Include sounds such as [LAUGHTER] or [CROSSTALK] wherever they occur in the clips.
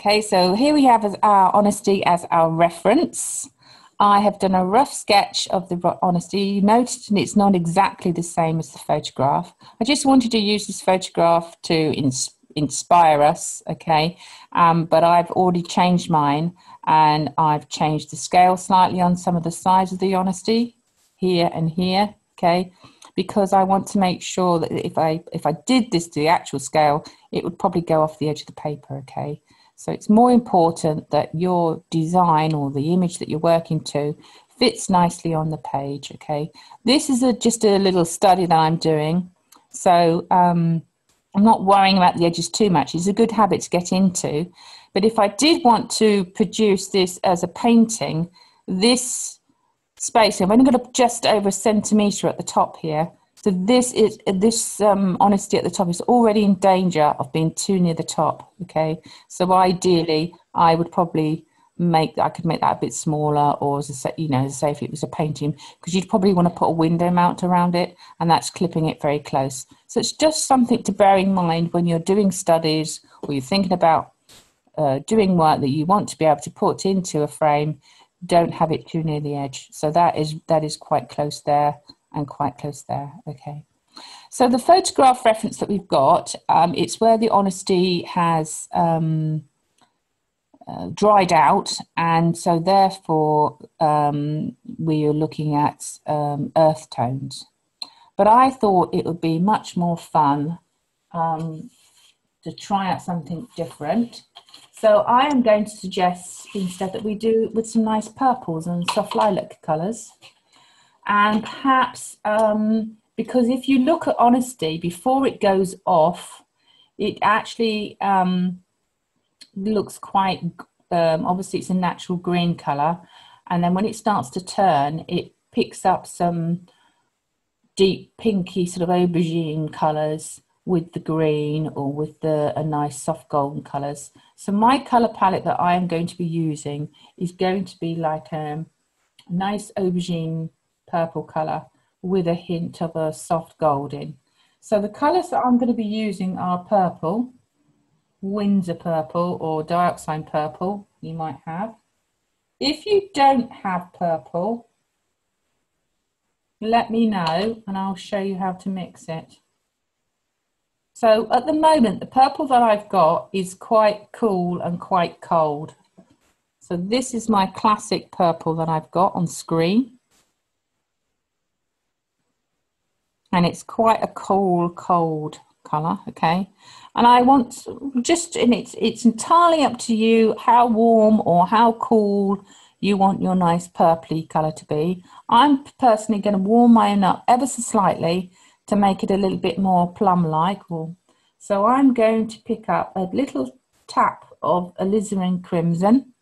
Okay, so here we have our honesty as our reference. I have done a rough sketch of the honesty. You noticed it's not exactly the same as the photograph. I just wanted to use this photograph to ins inspire us, okay? Um, but I've already changed mine and I've changed the scale slightly on some of the sides of the honesty here and here, okay? Because I want to make sure that if I if I did this to the actual scale, it would probably go off the edge of the paper, okay? So it's more important that your design or the image that you're working to fits nicely on the page. Okay, this is a, just a little study that I'm doing. So um, I'm not worrying about the edges too much. It's a good habit to get into. But if I did want to produce this as a painting, this space, I'm only to just over a centimetre at the top here, so this is this um, honesty at the top is already in danger of being too near the top. Okay, so ideally, I would probably make I could make that a bit smaller, or as a, you know, say if it was a painting, because you'd probably want to put a window mount around it, and that's clipping it very close. So it's just something to bear in mind when you're doing studies or you're thinking about uh, doing work that you want to be able to put into a frame. Don't have it too near the edge. So that is that is quite close there and quite close there. Okay. So the photograph reference that we've got, um, it's where the honesty has um, uh, dried out, and so therefore um, we are looking at um, earth tones. But I thought it would be much more fun um, to try out something different. So I am going to suggest instead that we do with some nice purples and soft lilac colours and perhaps um, because if you look at honesty before it goes off, it actually um, looks quite um, obviously it's a natural green color, and then when it starts to turn, it picks up some deep pinky sort of aubergine colors with the green or with the a nice soft golden colors. So my color palette that I am going to be using is going to be like a nice aubergine purple colour with a hint of a soft gold in. So the colours that I'm going to be using are purple, Winsor purple or dioxazine purple you might have. If you don't have purple, let me know and I'll show you how to mix it. So at the moment, the purple that I've got is quite cool and quite cold. So this is my classic purple that I've got on screen. And it's quite a cool, cold colour, okay? And I want just, and it's, it's entirely up to you how warm or how cool you want your nice purpley colour to be. I'm personally going to warm mine up ever so slightly to make it a little bit more plum-like. So I'm going to pick up a little tap of alizarin crimson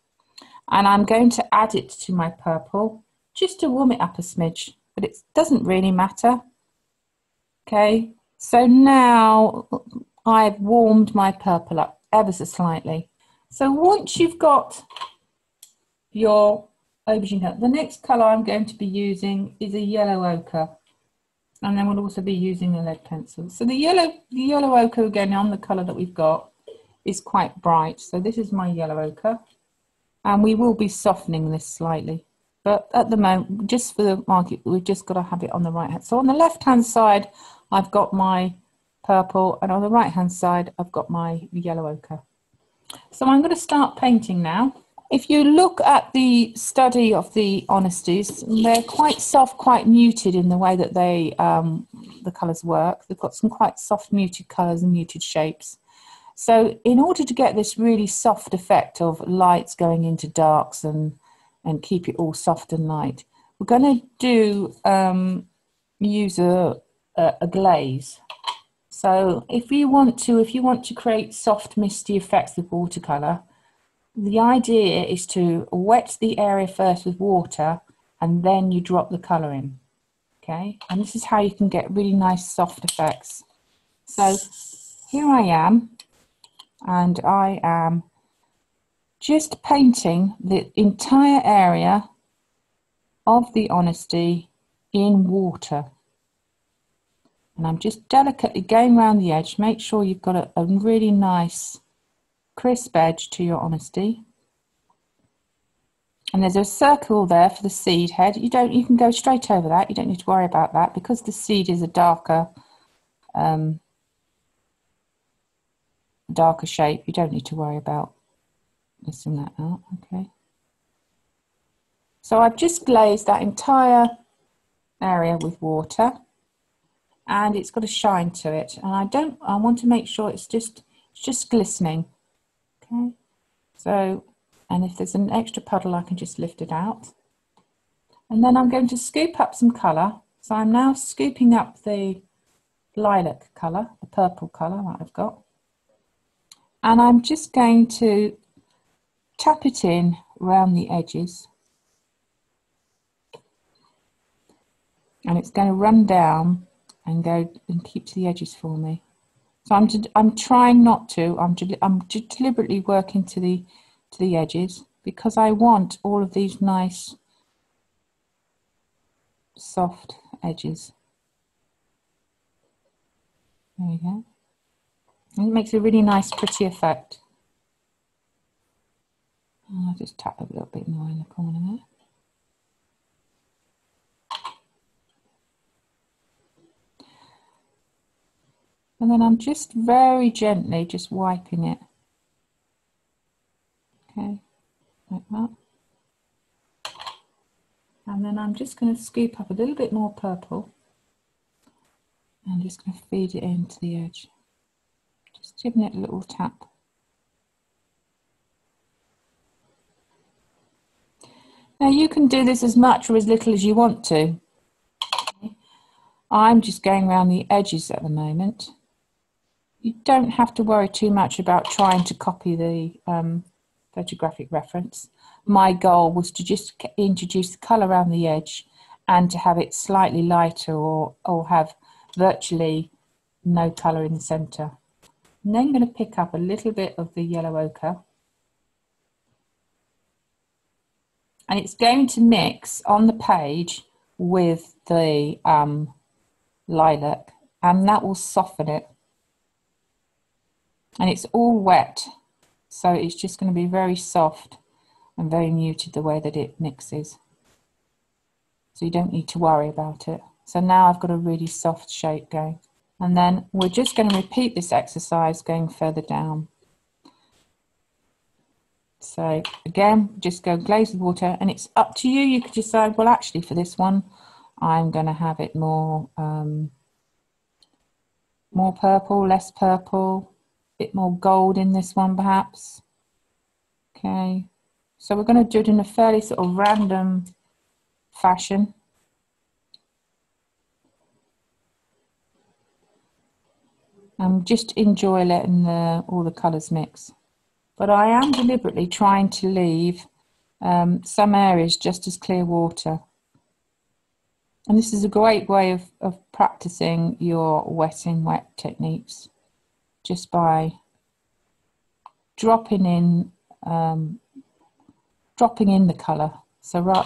and I'm going to add it to my purple just to warm it up a smidge, but it doesn't really matter. Okay, so now I've warmed my purple up ever so slightly. So once you've got your aubergine colour, the next colour I'm going to be using is a yellow ochre. And then we'll also be using a lead pencil. So the yellow, the yellow ochre again on the colour that we've got is quite bright. So this is my yellow ochre. And we will be softening this slightly. But at the moment, just for the market, we've just got to have it on the right hand. So on the left hand side, I've got my purple and on the right hand side I've got my yellow ochre. So I'm going to start painting now. If you look at the study of the honesties, they're quite soft, quite muted in the way that they um, the colours work. They've got some quite soft muted colours and muted shapes. So in order to get this really soft effect of lights going into darks and, and keep it all soft and light, we're going to do um, use a, a, a glaze. So if you want to, if you want to create soft misty effects with watercolour, the idea is to wet the area first with water and then you drop the colour in. Okay, and this is how you can get really nice soft effects. So here I am, and I am just painting the entire area of the honesty in water and I'm just delicately going around the edge. Make sure you've got a, a really nice crisp edge to your honesty. And there's a circle there for the seed head. You don't. You can go straight over that. You don't need to worry about that because the seed is a darker, um, darker shape. You don't need to worry about missing that out. Okay. So I've just glazed that entire area with water and it's got a shine to it. And I don't, I want to make sure it's just, it's just glistening. Okay. So, and if there's an extra puddle, I can just lift it out. And then I'm going to scoop up some colour. So I'm now scooping up the lilac colour, the purple colour that I've got. And I'm just going to tap it in around the edges. And it's going to run down and go and keep to the edges for me. So I'm, I'm trying not to, I'm, I'm deliberately working to the, to the edges because I want all of these nice soft edges. There we go. And it makes a really nice pretty effect. I'll just tap a little bit more in the corner there. And then I'm just very gently just wiping it. Okay, like that. And then I'm just going to scoop up a little bit more purple. I'm just going to feed it into the edge. Just giving it a little tap. Now you can do this as much or as little as you want to. I'm just going around the edges at the moment you don't have to worry too much about trying to copy the um, photographic reference. My goal was to just introduce the colour around the edge and to have it slightly lighter or, or have virtually no colour in the centre. And then I'm going to pick up a little bit of the yellow ochre. And it's going to mix on the page with the um, lilac and that will soften it and it's all wet. So it's just going to be very soft and very muted the way that it mixes. So you don't need to worry about it. So now I've got a really soft shape going. And then we're just going to repeat this exercise going further down. So again just go glaze with water and it's up to you. You could decide well actually for this one I'm going to have it more um, more purple less purple bit more gold in this one perhaps. Okay, so we're going to do it in a fairly sort of random fashion. And just enjoy letting the, all the colours mix. But I am deliberately trying to leave um, some areas just as clear water. And this is a great way of, of practicing your wet in wet techniques just by dropping in um, dropping in the color so right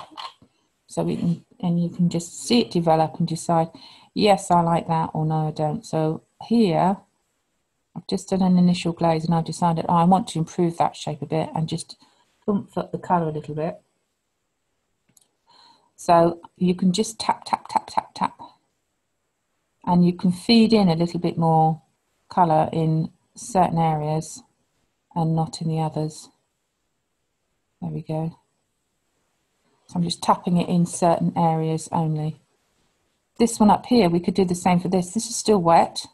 so we can and you can just see it develop and decide yes I like that or no I don't. So here I've just done an initial glaze and I've decided oh, I want to improve that shape a bit and just pump up the color a little bit. So you can just tap tap tap tap tap. And you can feed in a little bit more colour in certain areas and not in the others. There we go. So I'm just tapping it in certain areas only. This one up here, we could do the same for this. This is still wet.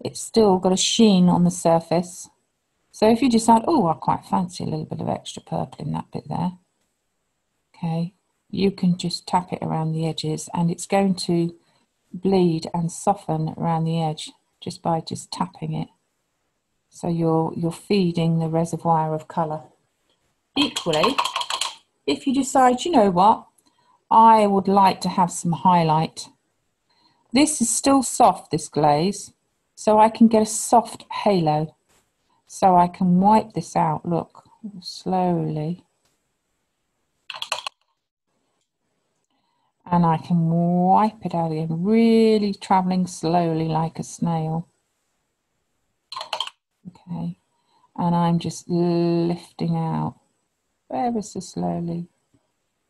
It's still got a sheen on the surface. So if you decide, oh, I quite fancy a little bit of extra purple in that bit there. Okay, you can just tap it around the edges and it's going to bleed and soften around the edge just by just tapping it. So you're, you're feeding the reservoir of colour. Equally, if you decide, you know what, I would like to have some highlight. This is still soft, this glaze, so I can get a soft halo. So I can wipe this out, look, slowly. And I can wipe it out again, really traveling slowly like a snail. Okay, and I'm just lifting out ever so slowly,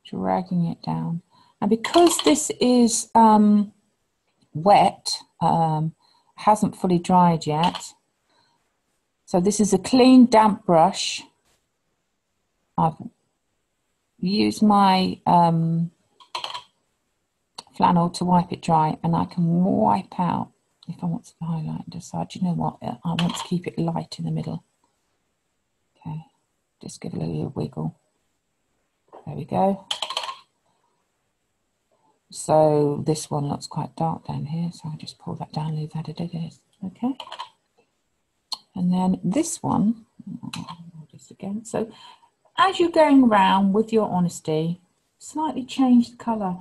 dragging it down. And because this is um, wet, um, hasn't fully dried yet, so this is a clean damp brush. I've used my um, flannel to wipe it dry and I can wipe out if I want to highlight and decide, you know what, I want to keep it light in the middle. Okay, just give it a little wiggle. There we go. So this one looks quite dark down here, so I'll just pull that down, leave that as it is. Okay. And then this one, just again. So as you're going around with your honesty, slightly change the colour.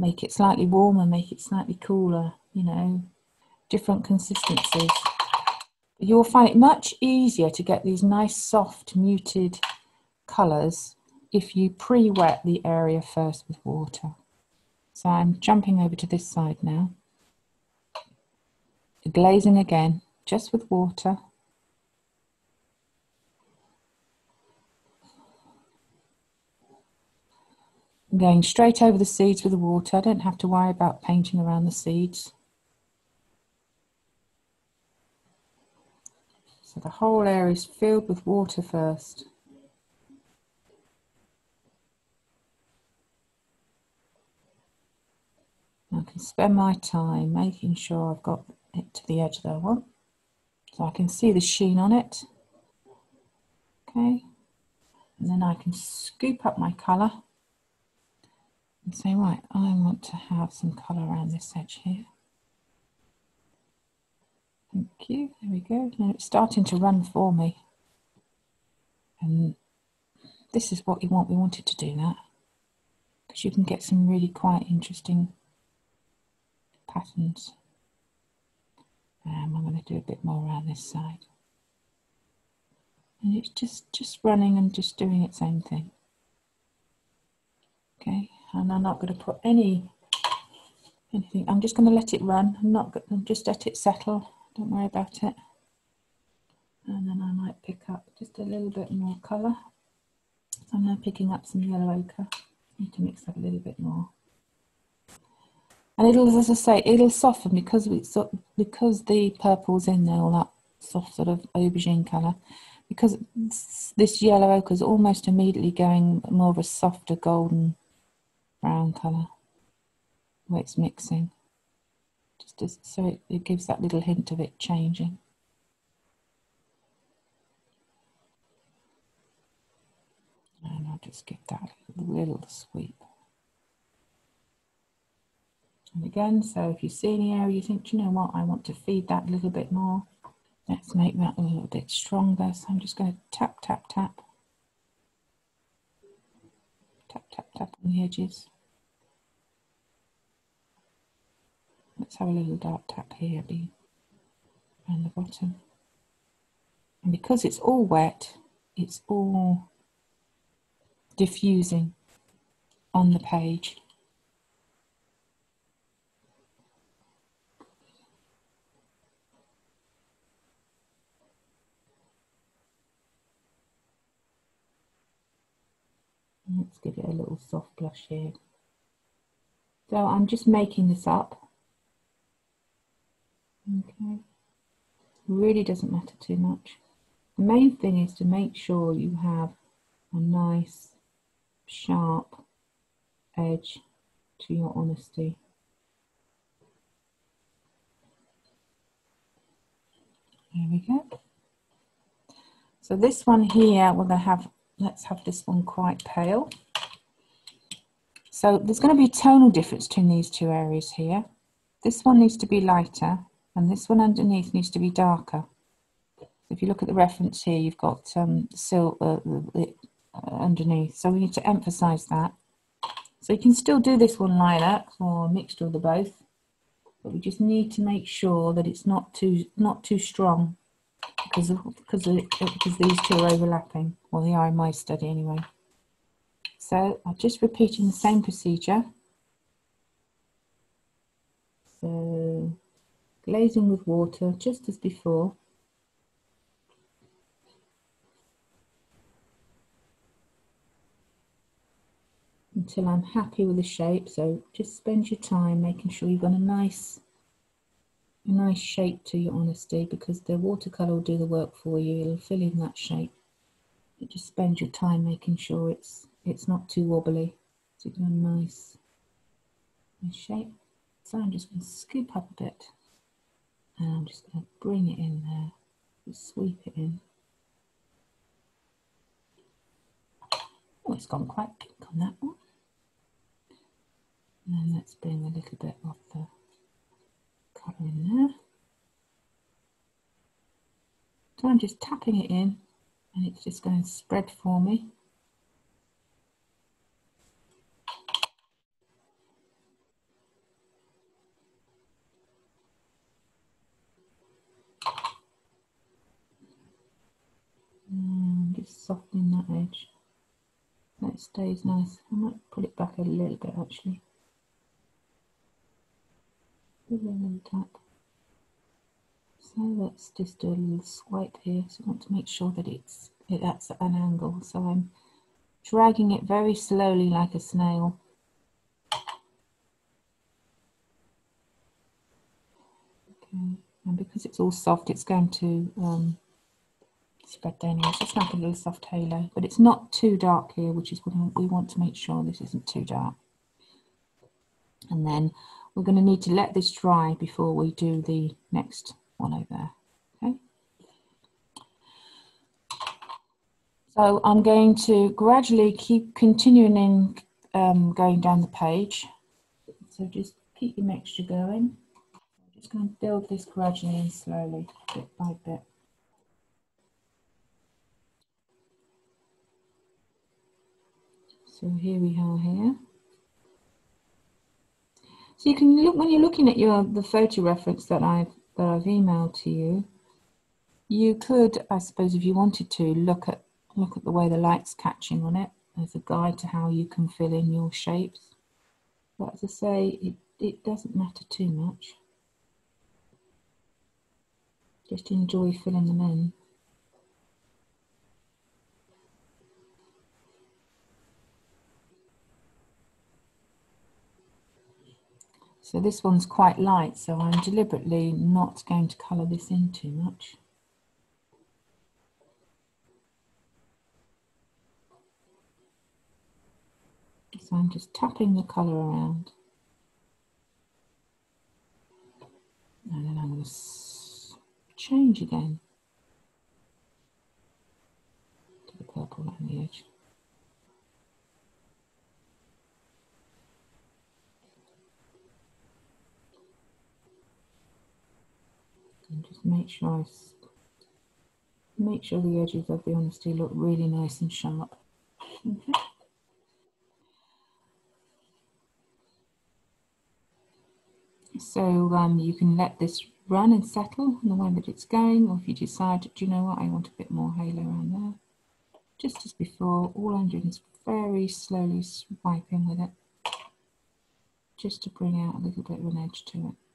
Make it slightly warmer, make it slightly cooler, you know, different consistencies. You'll find it much easier to get these nice, soft, muted colours if you pre-wet the area first with water. So I'm jumping over to this side now. Glazing again, just with water. Going straight over the seeds with the water. I don't have to worry about painting around the seeds. So the whole area is filled with water first. I can spend my time making sure I've got it to the edge that I want. So I can see the sheen on it. Okay. And then I can scoop up my colour and say, right, I want to have some colour around this edge here. Thank you. There we go. Now it's starting to run for me. And this is what you want. We wanted to do that. Because you can get some really quite interesting patterns. Um, I'm going to do a bit more around this side. And it's just, just running and just doing its own thing. Okay, and I'm not going to put any anything. I'm just going to let it run. I'm not to just let it settle. Don't worry about it. And then I might pick up just a little bit more colour. So I'm now picking up some yellow ochre. Need to mix that a little bit more and it'll, as I say, it'll soften because we so, because the purple's in there, all that soft sort of aubergine colour. Because this yellow ochre is almost immediately going more of a softer golden brown colour, where it's mixing. Just as, so it, it gives that little hint of it changing. And I'll just give that little sweep. And again, so if you see any area you think, you know what, I want to feed that a little bit more, let's make that a little bit stronger. So I'm just going to tap, tap, tap. Tap, tap, tap on the edges. Let's have a little dark tap here, be around the bottom. And because it's all wet, it's all diffusing on the page. Give it a little soft blush here. So I'm just making this up. Okay. Really doesn't matter too much. The main thing is to make sure you have a nice sharp edge to your honesty. There we go. So this one here, we're going to have let's have this one quite pale. So there's going to be a tonal difference between these two areas here. This one needs to be lighter and this one underneath needs to be darker. If you look at the reference here, you've got um, uh, uh, underneath. So we need to emphasize that. So you can still do this one lilac or a mixture the both, but we just need to make sure that it's not too not too strong because of, because of, because these two are overlapping. Well, they are in my study anyway. So I'm just repeating the same procedure. So glazing with water just as before. Until I'm happy with the shape. So just spend your time making sure you've got a nice a nice shape to your honesty because the watercolour will do the work for you. It'll fill in that shape. Just spend your time making sure it's it's not too wobbly. So you get a nice, nice shape. So I'm just going to scoop up a bit and I'm just going to bring it in there, just sweep it in. Oh, it's gone quite pink on that one. And then let's bring a little bit of the colour in there. So I'm just tapping it in and it's just going to spread for me. And just softening that edge. That stays nice. I might pull it back a little bit actually. Give it a little tap. So let's just do a little swipe here. So I want to make sure that it's it, that's at an angle. So I'm dragging it very slowly like a snail. Okay, and because it's all soft, it's going to um, spread down here. It's just like a little soft halo, but it's not too dark here, which is what we want to make sure this isn't too dark. And then we're going to need to let this dry before we do the next one over. Okay. So I'm going to gradually keep continuing um, going down the page. So just keep your mixture going. I'm just going to build this gradually and slowly, bit by bit. So here we are here. So you can look when you're looking at your the photo reference that I've that I've emailed to you. You could, I suppose, if you wanted to, look at look at the way the light's catching on it as a guide to how you can fill in your shapes. But as I say, it, it doesn't matter too much. Just enjoy filling them in. So this one's quite light, so I'm deliberately not going to colour this in too much. So I'm just tapping the colour around. And then I'm going to change again to the purple around the edge. Just make sure I make sure the edges of the honesty look really nice and sharp. Okay. [LAUGHS] So um, you can let this run and settle in the way that it's going, or if you decide, do you know what, I want a bit more halo around there. Just as before, all I'm doing is very slowly swiping with it, just to bring out a little bit of an edge to it.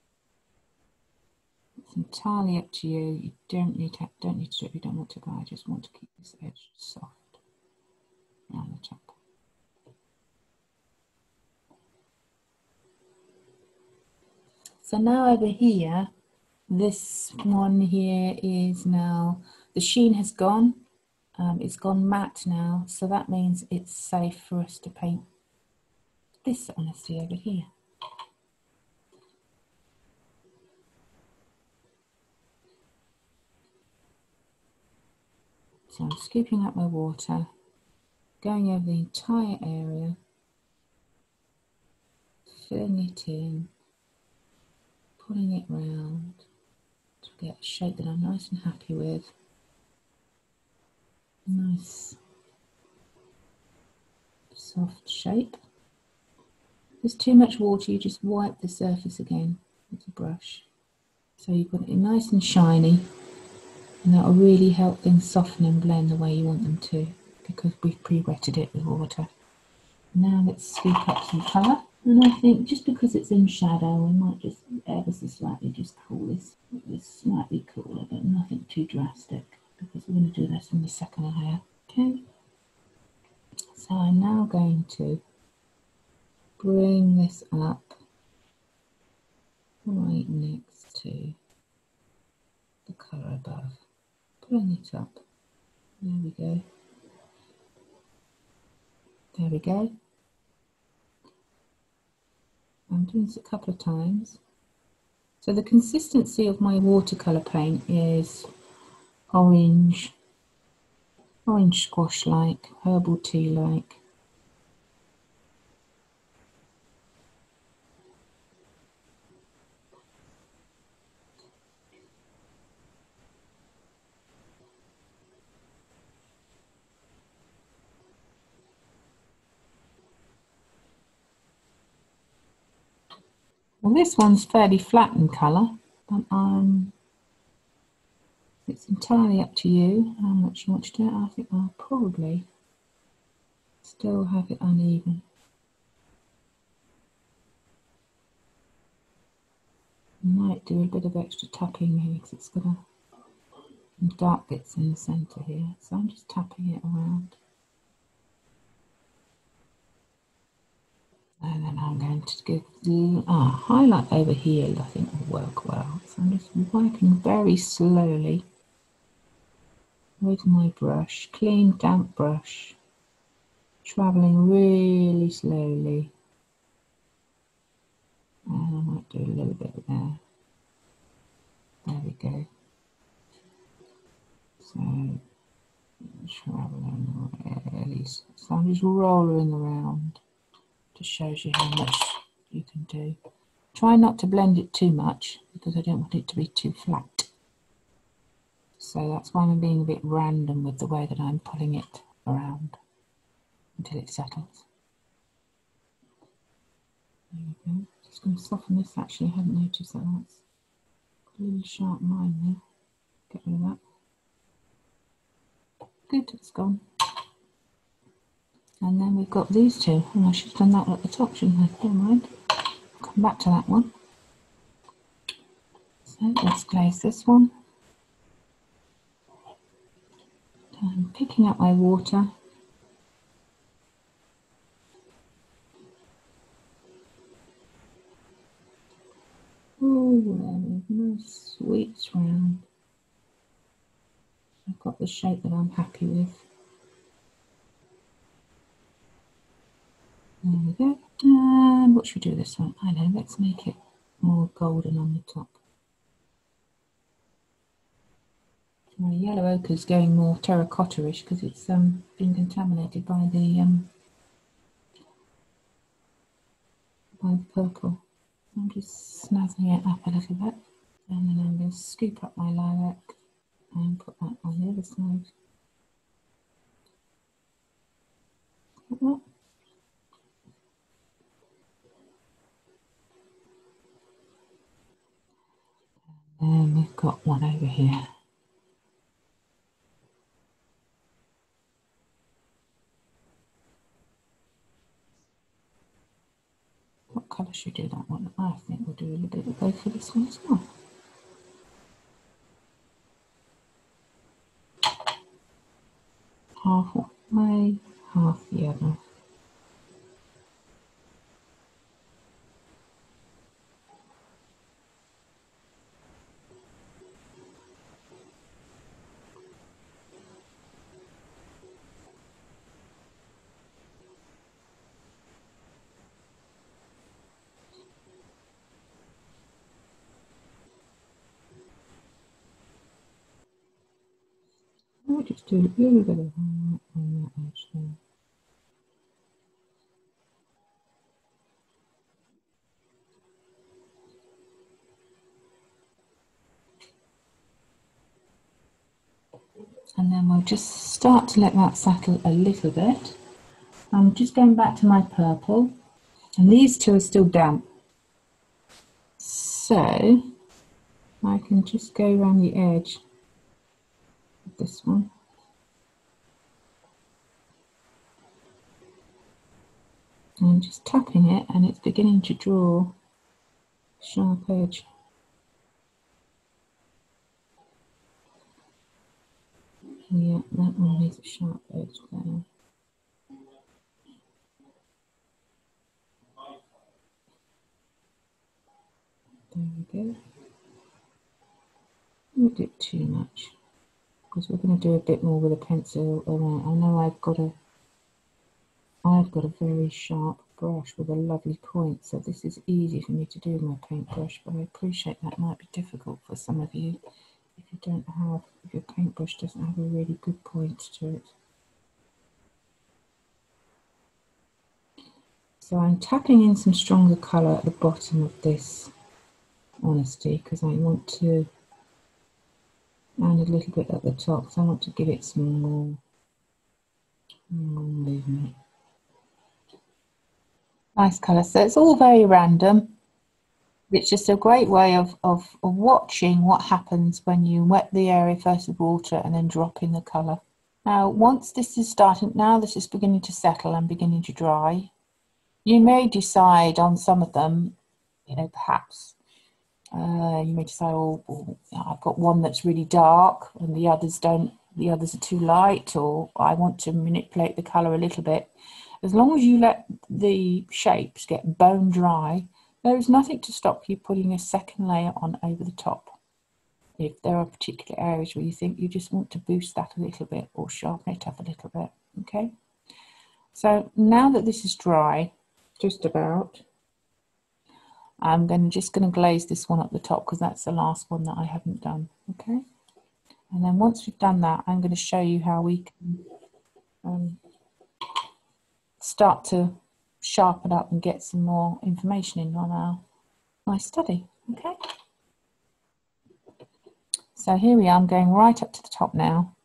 It's entirely up to you. You don't need to don't need to do it if you don't want to, but I just want to keep this edge soft around the top. So now over here, this one here is now, the sheen has gone. Um, it's gone matte now, so that means it's safe for us to paint this honesty over here. So I'm scooping up my water, going over the entire area, filling it in, pulling it round to get a shape that I'm nice and happy with. Nice soft shape. If there's too much water, you just wipe the surface again with a brush. So you've got it nice and shiny and that will really help things soften and blend the way you want them to because we've pre-wetted it with water. Now let's scoop up some colour and I think just because it's in shadow we might just ever so slightly just cool this, this slightly cooler but nothing too drastic because we're going to do this in the second layer. Okay, so I'm now going to bring this up right next to the colour above. Bring it up. There we go. There we go. I'm doing this a couple of times. So the consistency of my watercolour paint is orange, orange squash like, herbal tea like. Well, this one's fairly flat in colour, but um, it's entirely up to you how much you want to do it. I think I'll probably still have it uneven. Might do a bit of extra tapping here because it's got a dark bits in the centre here, so I'm just tapping it around. And then I'm going to give the ah, highlight over here, I think will work well. So I'm just wiping very slowly with my brush, clean damp brush, travelling really slowly. And I might do a little bit there. There we go. So travelling really, so I'm just rolling around just shows you how much you can do. Try not to blend it too much because I don't want it to be too flat. So that's why I'm being a bit random with the way that I'm pulling it around until it settles. There we go. Just going to soften this actually, I hadn't noticed that that's a little sharp line there. Get rid of that. Good, it's gone. And then we've got these two. And I should have done that at the top, shouldn't I? Never mind. Come back to that one. So let's glaze this one. I'm picking up my water. Oh, there nice sweet round. I've got the shape that I'm happy with. There we go. And what should we do with this one? I know, let's make it more golden on the top. My yellow ochre is going more terracotta-ish because it's um, been contaminated by the um, by the purple. I'm just snazzing it up a little bit and then I'm going to scoop up my lilac and put that on the other side. Like that. And we've got one over here. What colour should we do that one? I think we'll do a little bit of both for this one as well. Half way, half the other. Just do a little bit of highlight on that edge there. And then we'll just start to let that settle a little bit. I'm just going back to my purple. And these two are still damp. So I can just go around the edge this one. And just tapping it and it's beginning to draw sharp edge. Oh, yeah, that one needs a sharp edge there. There we go. Don't do too much because we're going to do a bit more with a pencil around. I know I've got a I've got a very sharp brush with a lovely point so this is easy for me to do with my paintbrush but I appreciate that might be difficult for some of you if you don't have if your paintbrush doesn't have a really good point to it. So I'm tapping in some stronger colour at the bottom of this honesty because I want to and a little bit at the top so I want to give it some more, more movement. Nice colour. So it's all very random. It's just a great way of, of, of watching what happens when you wet the area first with water and then drop in the colour. Now, once this is starting, now this is beginning to settle and beginning to dry, you may decide on some of them, you know, perhaps uh, you may decide, oh, oh, I've got one that's really dark and the others don't, the others are too light, or I want to manipulate the colour a little bit. As long as you let the shapes get bone dry, there is nothing to stop you putting a second layer on over the top. If there are particular areas where you think you just want to boost that a little bit or sharpen it up a little bit, okay? So now that this is dry, just about, I'm going just going to glaze this one up the top because that's the last one that I haven't done. Okay. And then once we've done that, I'm going to show you how we can um, start to sharpen up and get some more information in on our my study. Okay. So here we are. I'm going right up to the top now.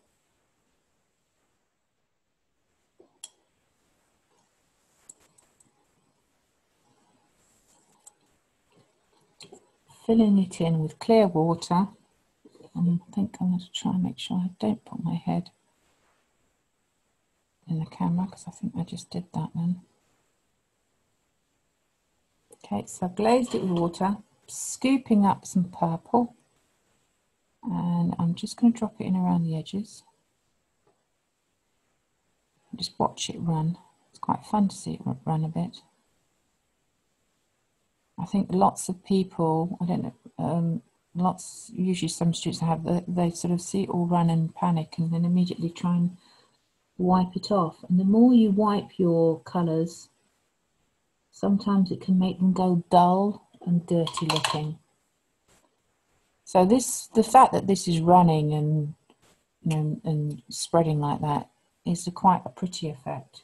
Filling it in with clear water. And I think I'm going to try and make sure I don't put my head in the camera because I think I just did that then. Okay, so I've glazed it with water, scooping up some purple, and I'm just going to drop it in around the edges. Just watch it run. It's quite fun to see it run a bit. I think lots of people, I don't know, um, lots, usually some students have, the, they sort of see it all run and panic and then immediately try and wipe it off. And the more you wipe your colours, sometimes it can make them go dull and dirty looking. So this, the fact that this is running and, and spreading like that is a quite a pretty effect.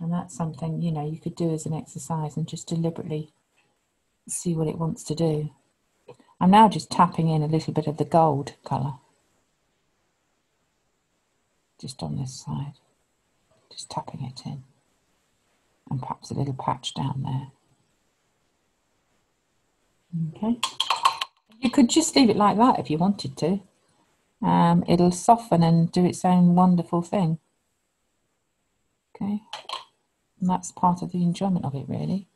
And that's something, you know, you could do as an exercise and just deliberately see what it wants to do. I'm now just tapping in a little bit of the gold colour. Just on this side. Just tapping it in. And perhaps a little patch down there. Okay. You could just leave it like that if you wanted to. Um, it'll soften and do its own wonderful thing. Okay. And that's part of the enjoyment of it, really.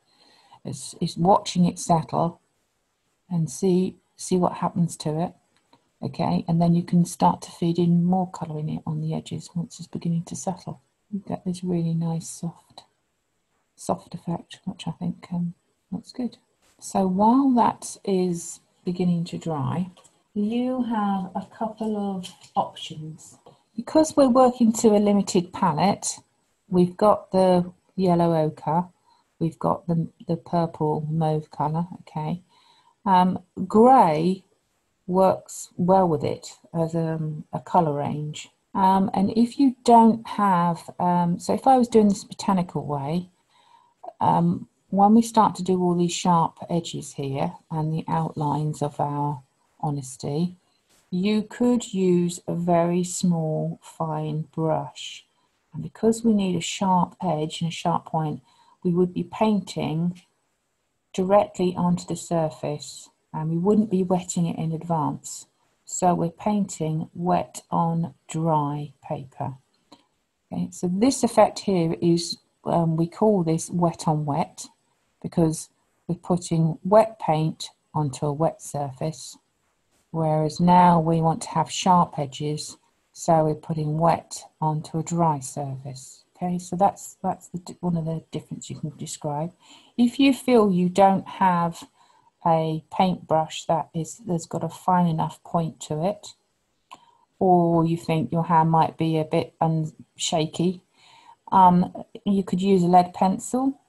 It's, it's watching it settle and see see what happens to it. Okay, and then you can start to feed in more colour in it on the edges once it's beginning to settle. You get this really nice soft, soft effect, which I think um, looks good. So while that is beginning to dry, you have a couple of options. Because we're working to a limited palette, we've got the yellow ochre, we've got the, the purple mauve colour, okay. Um, grey works well with it as a, a colour range. Um, and if you don't have, um, so if I was doing this botanical way, um, when we start to do all these sharp edges here and the outlines of our honesty, you could use a very small fine brush. And because we need a sharp edge and a sharp point, we would be painting directly onto the surface and we wouldn't be wetting it in advance. So we're painting wet on dry paper. Okay, so this effect here is, um, we call this wet on wet because we're putting wet paint onto a wet surface. Whereas now we want to have sharp edges, so we're putting wet onto a dry surface. Okay, so that's that's the, one of the difference you can describe. If you feel you don't have a paintbrush that is that's got a fine enough point to it, or you think your hand might be a bit shaky, um, you could use a lead pencil,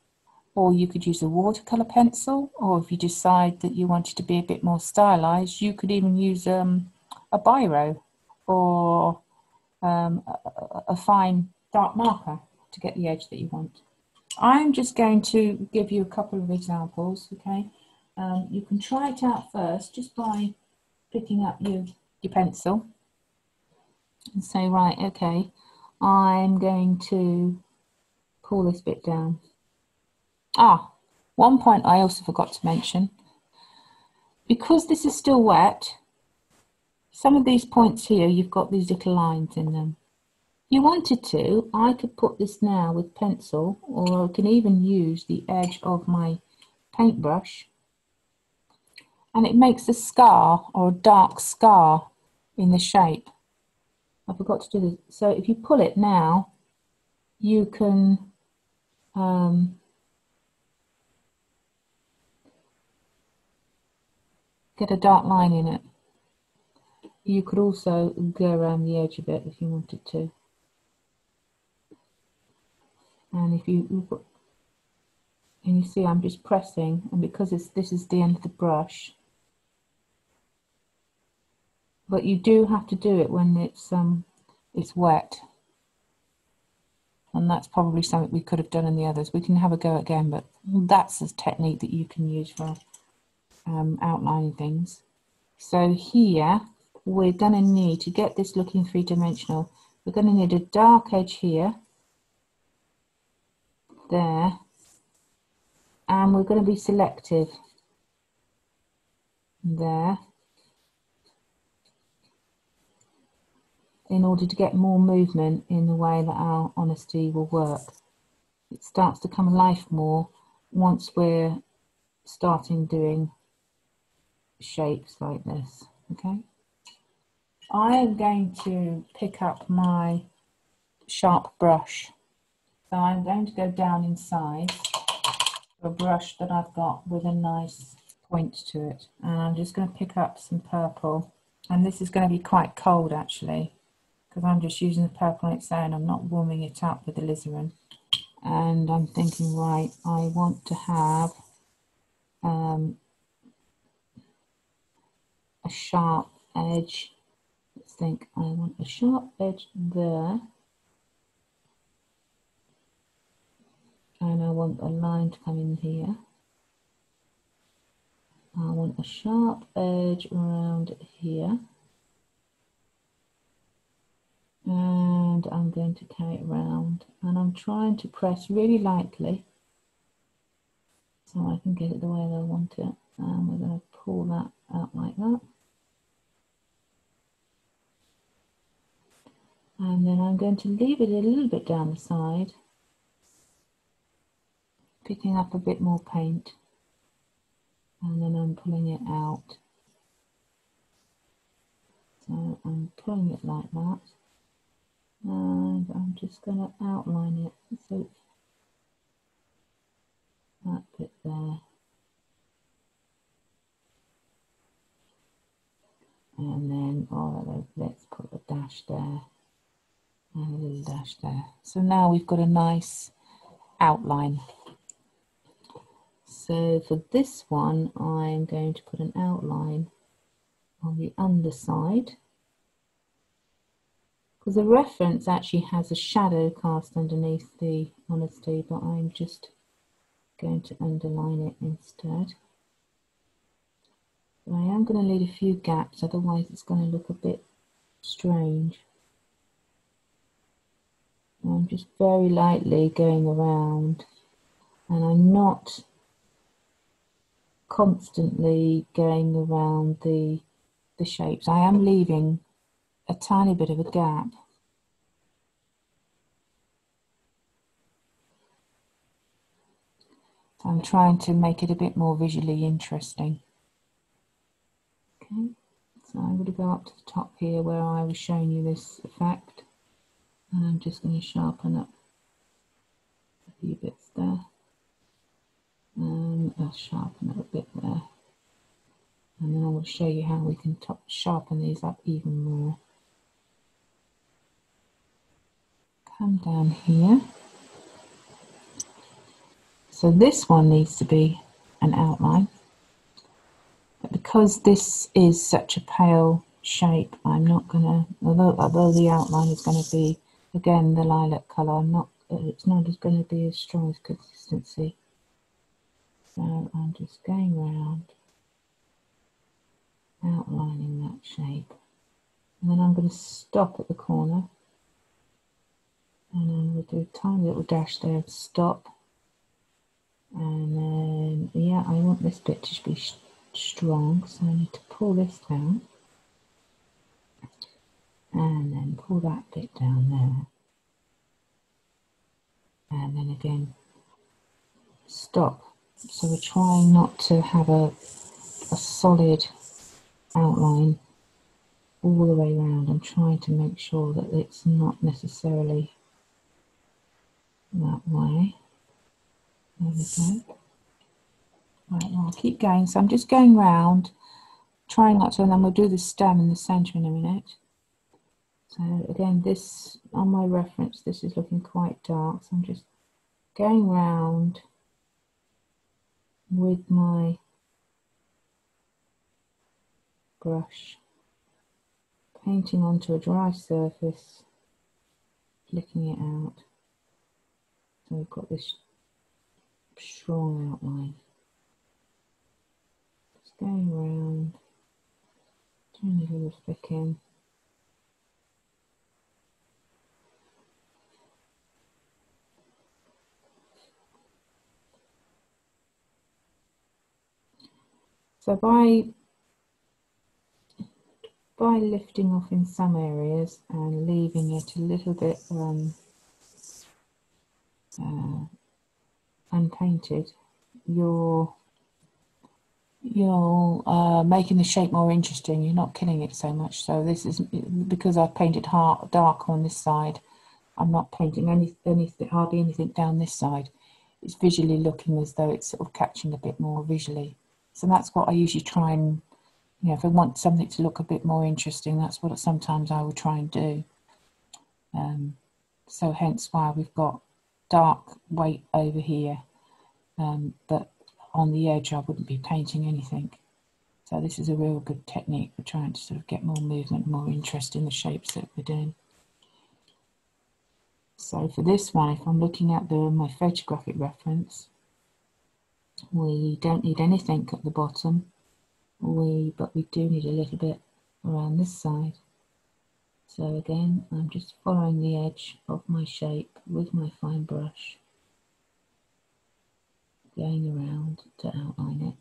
or you could use a watercolor pencil, or if you decide that you wanted to be a bit more stylized, you could even use um, a biro or um, a, a fine dark marker to get the edge that you want. I'm just going to give you a couple of examples, okay? Um, you can try it out first just by picking up your, your pencil and say, right, okay, I'm going to pull this bit down. Ah, one point I also forgot to mention, because this is still wet, some of these points here, you've got these little lines in them you wanted to, I could put this now with pencil or I can even use the edge of my paintbrush and it makes a scar or a dark scar in the shape. I forgot to do this. So if you pull it now, you can um, get a dark line in it. You could also go around the edge of it if you wanted to and if you and you see I'm just pressing and because it's this is the end of the brush but you do have to do it when it's um it's wet. And that's probably something we could have done in the others. We can have a go again but that's a technique that you can use for um, outlining things. So here we're going to need to get this looking three-dimensional. We're going to need a dark edge here there and we're going to be selective there in order to get more movement in the way that our honesty will work. It starts to come alive more once we're starting doing shapes like this, okay? I am going to pick up my sharp brush so I'm going to go down inside a brush that I've got with a nice point to it. And I'm just going to pick up some purple. And this is going to be quite cold actually, because I'm just using the purple on its own. I'm not warming it up with the alizarin. And I'm thinking, right, I want to have um, a sharp edge. Let's think, I want a sharp edge there and I want a line to come in here. I want a sharp edge around here. And I'm going to carry it around and I'm trying to press really lightly so I can get it the way that I want it. And we're going to pull that out like that. And then I'm going to leave it a little bit down the side picking up a bit more paint and then I'm pulling it out. So I'm pulling it like that and I'm just going to outline it. So that bit there. And then oh let's put a dash there. And a little dash there. So now we've got a nice outline so for this one, I'm going to put an outline on the underside because the reference actually has a shadow cast underneath the honesty, but I'm just going to underline it instead. I am going to leave a few gaps, otherwise it's going to look a bit strange. I'm just very lightly going around and I'm not constantly going around the, the shapes. I am leaving a tiny bit of a gap. I'm trying to make it a bit more visually interesting. Okay, so I'm going to go up to the top here where I was showing you this effect. And I'm just going to sharpen up a few bits there Um, and I'll sharpen a bit there and then I will show you how we can top, sharpen these up even more. Come down here. So this one needs to be an outline. But because this is such a pale shape, I'm not going to, although, although the outline is going to be, again, the lilac colour, I'm not, it's not going to be as strong as consistency. So I'm just going round, outlining that shape. And then I'm going to stop at the corner. And then we'll do a tiny little dash there, and stop. And then, yeah, I want this bit to be strong, so I need to pull this down. And then pull that bit down there. And then again, stop so we're trying not to have a, a solid outline all the way around. I'm trying to make sure that it's not necessarily that way. There we go. Right, well, I'll keep going. So I'm just going round, trying not to, and then we'll do the stem in the centre in a minute. So again, this, on my reference, this is looking quite dark. So I'm just going round with my brush, painting onto a dry surface, flicking it out. So we've got this strong outline. Just going around, turn a little flick So by by lifting off in some areas and leaving it a little bit um, uh, unpainted, you're you're uh, making the shape more interesting. You're not killing it so much. So this is because I've painted hard, dark on this side. I'm not painting any hardly anything down this side. It's visually looking as though it's sort of catching a bit more visually. So that's what I usually try and, you know, if I want something to look a bit more interesting, that's what sometimes I will try and do. Um, so hence why we've got dark weight over here, um, but on the edge I wouldn't be painting anything. So this is a real good technique for trying to sort of get more movement, more interest in the shapes that we're doing. So for this one, if I'm looking at the my photographic reference, we don't need anything at the bottom, we but we do need a little bit around this side. So again, I'm just following the edge of my shape with my fine brush, going around to outline it.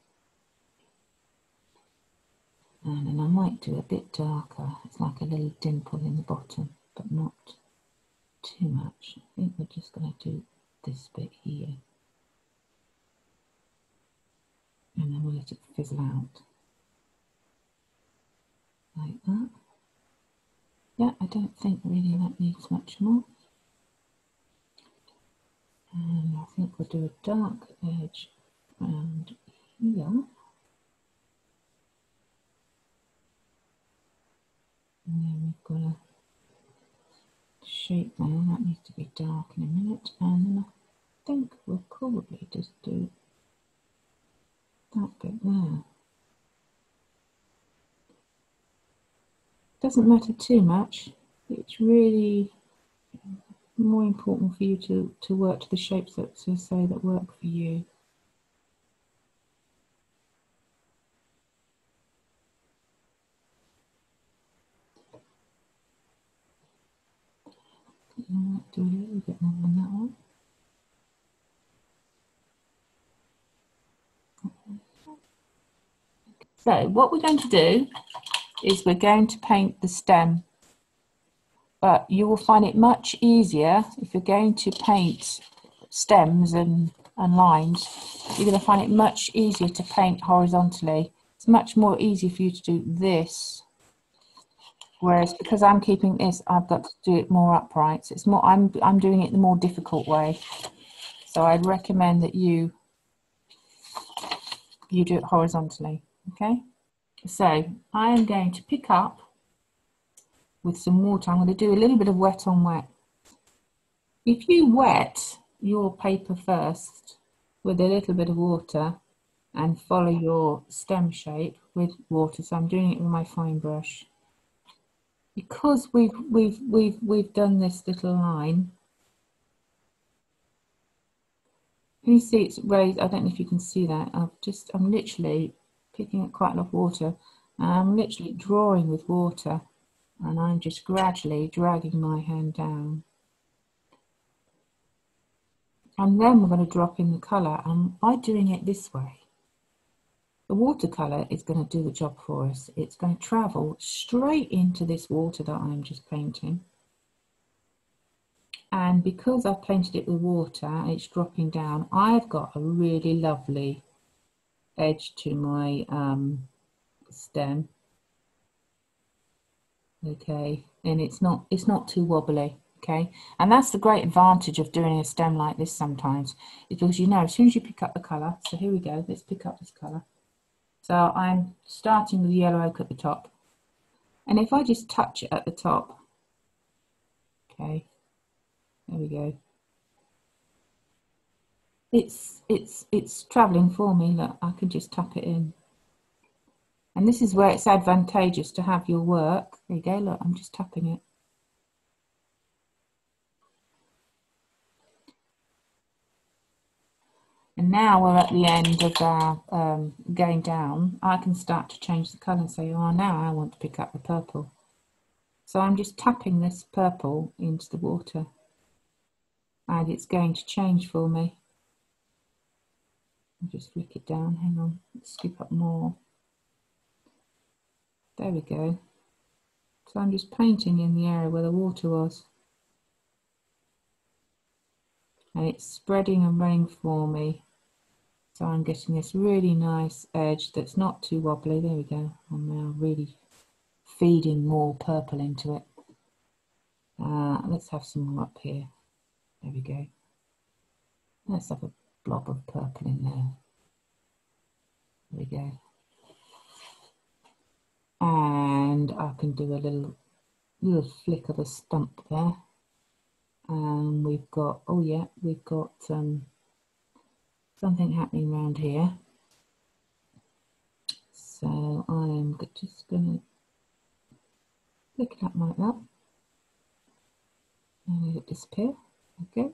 And then I might do a bit darker, it's like a little dimple in the bottom, but not too much. I think we're just going to do this bit here and then we'll let it fizzle out like that. Yeah, I don't think really that needs much more. And I think we'll do a dark edge around here. And then we've got a shape there, that needs to be dark in a minute. And then I think we'll probably just do that bit there. Doesn't matter too much. It's really more important for you to, to work to the shapes that to say that work for you. do a little bit more on that one. So what we're going to do is we're going to paint the stem. But you will find it much easier if you're going to paint stems and, and lines. You're going to find it much easier to paint horizontally. It's much more easy for you to do this. Whereas because I'm keeping this, I've got to do it more upright. So it's more, I'm, I'm doing it the more difficult way. So I'd recommend that you, you do it horizontally. Okay. So I am going to pick up with some water. I'm going to do a little bit of wet on wet. If you wet your paper first with a little bit of water and follow your stem shape with water, so I'm doing it with my fine brush. Because we've, we've, we've, we've done this little line, can you see it's raised? I don't know if you can see that. I've just, I'm literally picking up quite a lot of water. I'm literally drawing with water and I'm just gradually dragging my hand down. And then we're going to drop in the colour and by doing it this way, the watercolour is going to do the job for us. It's going to travel straight into this water that I'm just painting. And because I've painted it with water, it's dropping down, I've got a really lovely edge to my um, stem. Okay and it's not it's not too wobbly okay? And that's the great advantage of doing a stem like this sometimes is because you know as soon as you pick up the color so here we go let's pick up this color so I'm starting with yellow ochre at the top. And if I just touch it at the top okay there we go it's it's it's traveling for me look I can just tap it in and this is where it's advantageous to have your work. There you go, look, I'm just tapping it. And now we're at the end of our um, going down. I can start to change the colour and say, oh, now I want to pick up the purple. So I'm just tapping this purple into the water. And it's going to change for me. Just flick it down, hang on, scoop up more. There we go. So I'm just painting in the area where the water was. And it's spreading and running for me. So I'm getting this really nice edge that's not too wobbly. There we go. I'm now really feeding more purple into it. Uh, let's have some more up here. There we go. Let's have a blob of purple in there. There we go. And I can do a little little flick of a stump there. And we've got oh yeah we've got um, something happening around here. So I am just going to flick it up like that. And let it disappear. Okay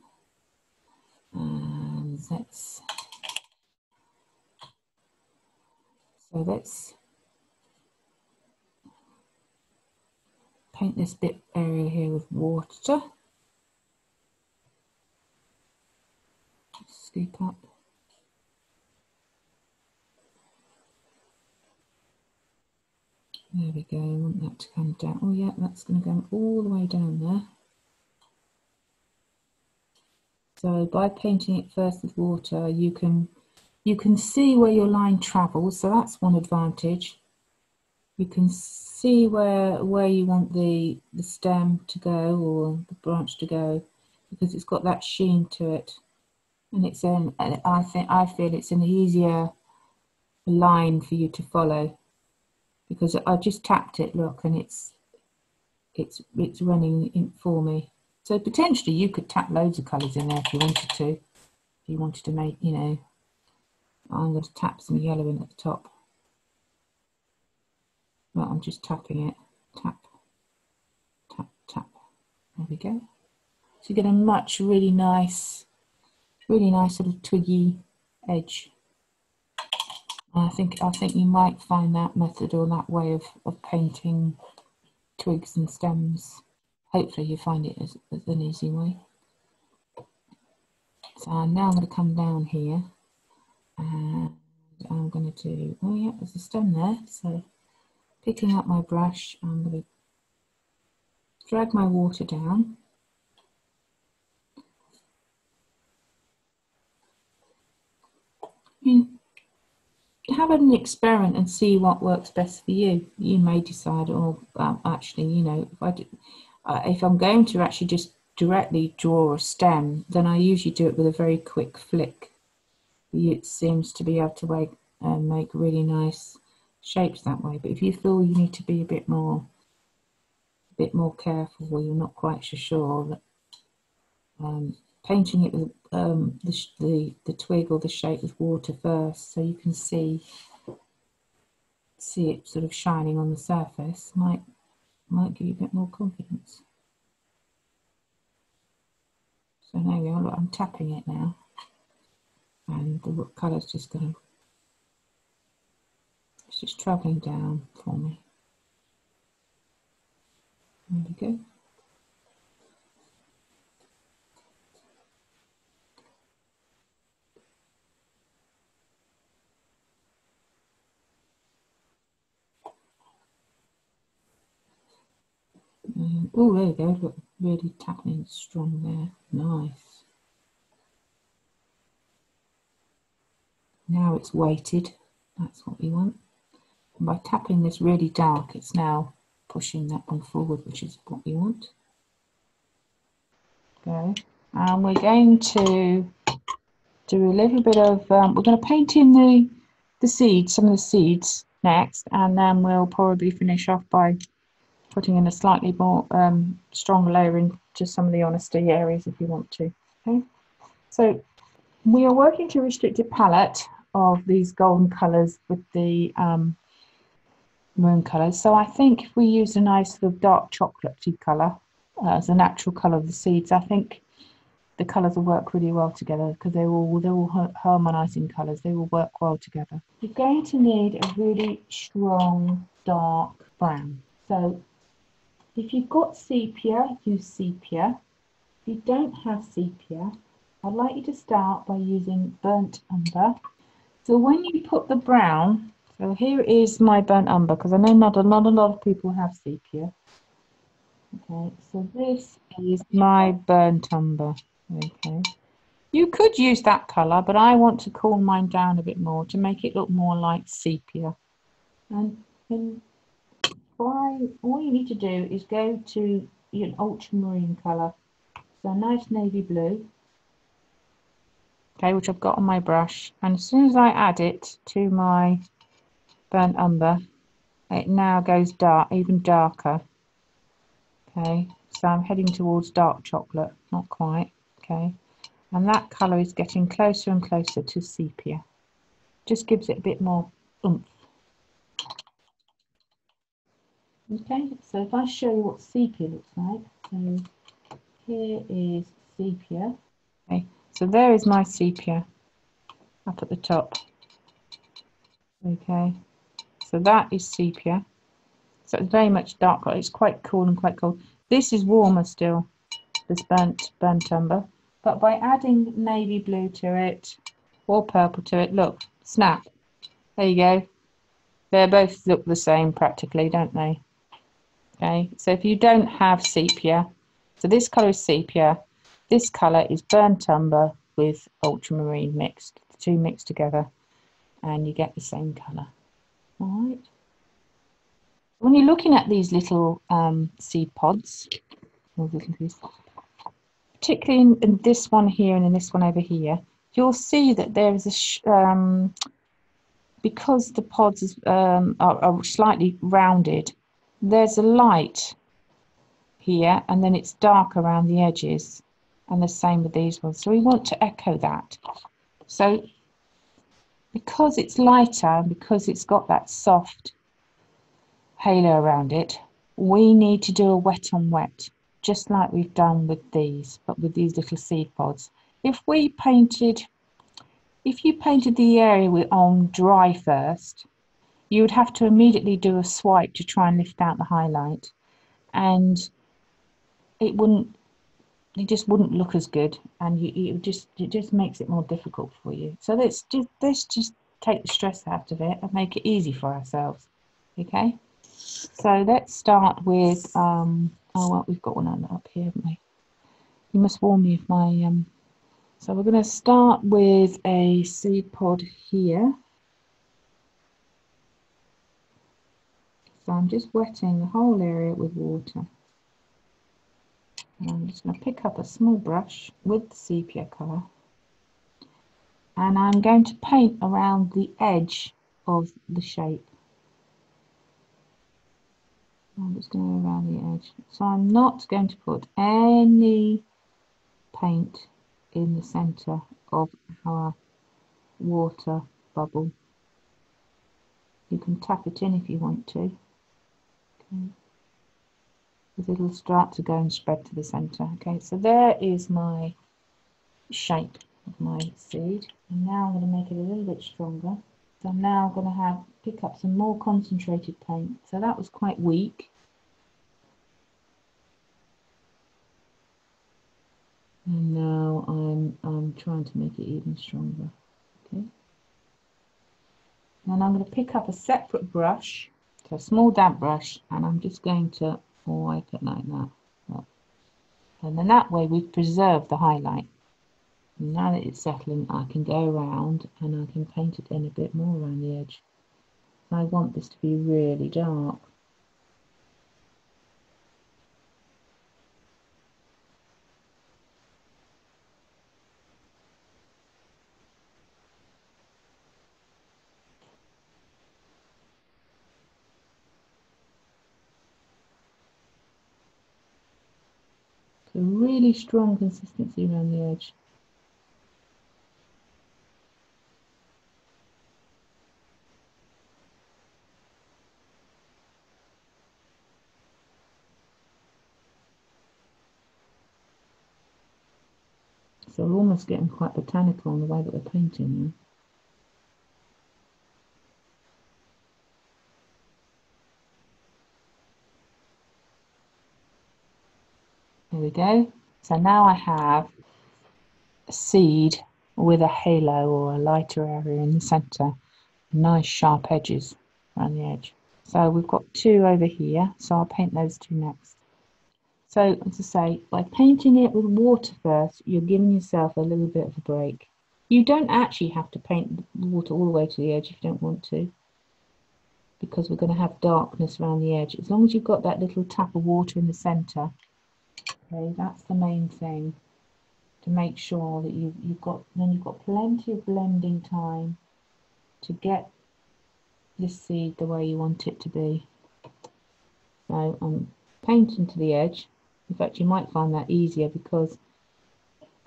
that's so that's paint this bit area here with water. Scoop up. There we go, I want that to come down. Oh yeah, that's going to go all the way down there. So by painting it first with water, you can you can see where your line travels, so that's one advantage. You can see where where you want the the stem to go or the branch to go because it's got that sheen to it and it's an I think I feel it's an easier line for you to follow because I just tapped it look and it's it's it's running in for me so potentially you could tap loads of colours in there if you wanted to if you wanted to make you know I'm going to tap some yellow in at the top well, I'm just tapping it. Tap, tap, tap. There we go. So you get a much really nice, really nice little twiggy edge. I think I think you might find that method or that way of, of painting twigs and stems. Hopefully you find it as, as an easy way. So now I'm going to come down here and I'm going to do, oh yeah, there's a stem there. So picking up my brush, I'm going to drag my water down. have an experiment and see what works best for you. You may decide, oh, um, actually, you know, if I do, uh, if I'm going to actually just directly draw a stem, then I usually do it with a very quick flick. It seems to be able to make, uh, make really nice shapes that way. But if you feel you need to be a bit more, a bit more careful, or you're not quite so sure that um, painting it with um, the, the the twig or the shape with water first, so you can see see it sort of shining on the surface, might might give you a bit more confidence. So now we are. Look, I'm tapping it now, and the colour's just going to it's just travelling down for me. There we go. Um, oh, there you go. Look, really tapping strong there. Nice. Now it's weighted. That's what we want. And by tapping this really dark, it's now pushing that one forward, which is what we want. Okay, and we're going to do a little bit of, um, we're going to paint in the, the seeds, some of the seeds next, and then we'll probably finish off by putting in a slightly more um, strong layer into some of the honesty areas if you want to. Okay, so we are working to restricted palette of these golden colours with the um, maroon colours. So I think if we use a nice sort of dark chocolatey colour uh, as a natural colour of the seeds, I think the colours will work really well together because they're all they're all harmonising colours. They will work well together. You're going to need a really strong dark brown. So if you've got sepia, use sepia. If you don't have sepia, I'd like you to start by using burnt umber. So when you put the brown so here is my burnt umber because I know not a, not a lot of people have sepia. Okay, so this is my burnt umber. Okay, you could use that colour, but I want to cool mine down a bit more to make it look more like sepia. And, and why, all you need to do is go to an ultramarine colour. So nice navy blue. Okay, which I've got on my brush. And as soon as I add it to my burnt umber it now goes dark even darker okay so I'm heading towards dark chocolate not quite okay and that colour is getting closer and closer to sepia just gives it a bit more oomph okay so if I show you what sepia looks like so here is sepia okay so there is my sepia up at the top okay so that is sepia. So it's very much dark. It's quite cool and quite cold. This is warmer still, this burnt, burnt umber. But by adding navy blue to it, or purple to it, look, snap. There you go. They both look the same practically, don't they? Okay, so if you don't have sepia, so this colour is sepia, this colour is burnt umber with ultramarine mixed, the two mixed together, and you get the same colour. All right. When you're looking at these little um, seed pods, particularly in, in, this one here and in this one over here, you'll see that there is a, um, because the pods um, are, are slightly rounded, there's a light here and then it's dark around the edges and the same with these ones. So we want to echo that. So because it's lighter, and because it's got that soft halo around it, we need to do a wet on wet, just like we've done with these, but with these little seed pods. If we painted, if you painted the area on dry first, you would have to immediately do a swipe to try and lift out the highlight. And it wouldn't it just wouldn't look as good. And you, you just it just makes it more difficult for you. So let's just let's just take the stress out of it and make it easy for ourselves. Okay? So let's start with um oh well we've got one up here haven't we? You must warn me if my um so we're going to start with a seed pod here so I'm just wetting the whole area with water and I'm just going to pick up a small brush with the sepia colour and I'm going to paint around the edge of the shape. I'm just going to go around the edge. So I'm not going to put any paint in the centre of our water bubble. You can tap it in if you want to. Okay. It'll start to go and spread to the centre. Okay, so there is my shape of my seed. And now I'm going to make it a little bit stronger. So I'm now going to have pick up some more concentrated paint. So that was quite weak. And now I'm, I'm trying to make it even stronger. Okay. And I'm going to pick up a separate brush, so a small damp brush, and I'm just going to wipe it like that. And then that way we've preserved the highlight. Now that it's settling, I can go around and I can paint it in a bit more around the edge. I want this to be really dark. So really strong consistency around the edge. So we're almost getting quite botanical in the way that we're painting now. There we go. So now I have a seed with a halo or a lighter area in the centre. Nice sharp edges around the edge. So we've got two over here, so I'll paint those two next. So, as I say, by painting it with water first, you're giving yourself a little bit of a break. You don't actually have to paint the water all the way to the edge if you don't want to, because we're going to have darkness around the edge. As long as you've got that little tap of water in the centre, okay, that's the main thing, to make sure that you, you've got, then you've got plenty of blending time to get this seed the way you want it to be. So I'm painting to the edge in fact, you might find that easier because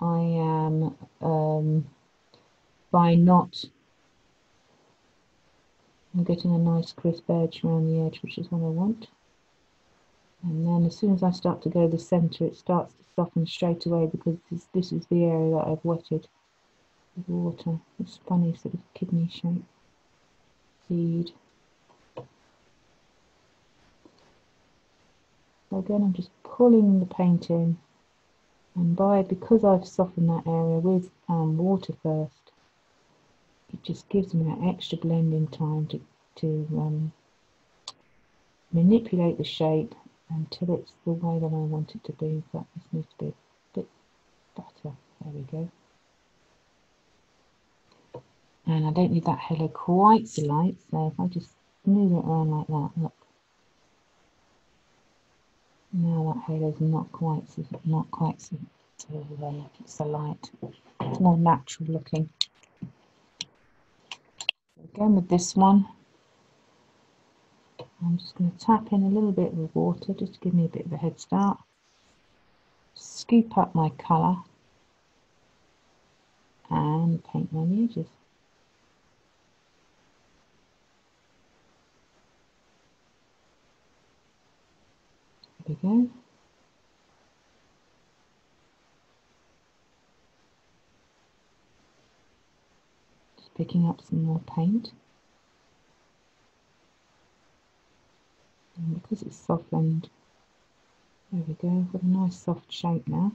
I am, um, by not, I'm getting a nice crisp edge around the edge, which is what I want. And then as soon as I start to go the centre, it starts to soften straight away because this, this is the area that I've wetted with water. This funny sort of kidney shape seed. So again, I'm just pulling the paint in and by because I've softened that area with um, water first, it just gives me that extra blending time to, to um, manipulate the shape until it's the way that I want it to be. This needs to be a bit better. There we go. And I don't need that halo quite so light, so if I just move it around like that, look, no, that halo's not quite so, not quite so, so, so light. It's more natural looking. Again with this one, I'm just going to tap in a little bit with water just to give me a bit of a head start. Scoop up my colour and paint my edges. There we go. Just picking up some more paint. Because it's softened, there we go, got a nice soft shape now.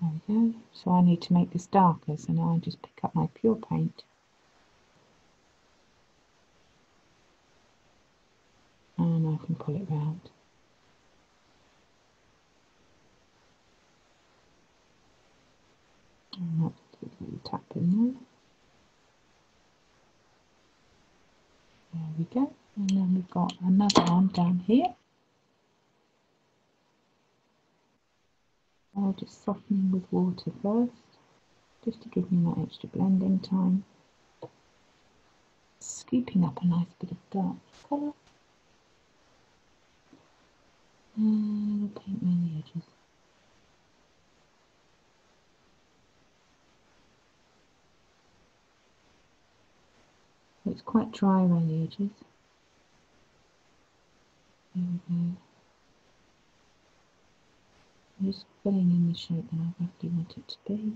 There we go. So I need to make this darker, so now I just pick up my pure paint and I can pull it round. And that's little tap in there. There we go. And then we've got another one down here. I'll just softening with water first, just to give me that extra blending time. Scooping up a nice bit of dark colour. And I'll paint around the edges. It's quite dry around the edges. Mm-hmm. We just filling in the shape that I roughly want it to be.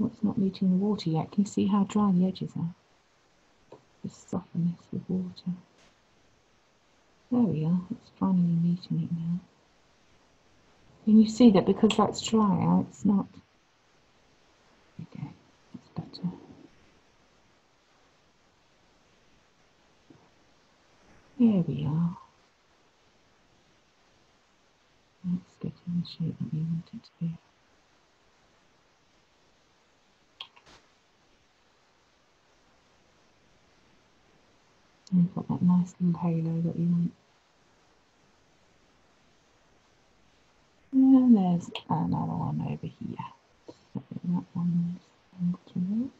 Oh, it's not meeting the water yet. Can you see how dry the edges are? Just soften this with water. There we are, it's finally meeting it now. And you see that because that's dry it's not. Okay, that's better. There we are. Let's get in the shape that we want it to be. And you've got that nice little halo that you want. And there's another one over here. So that one's through.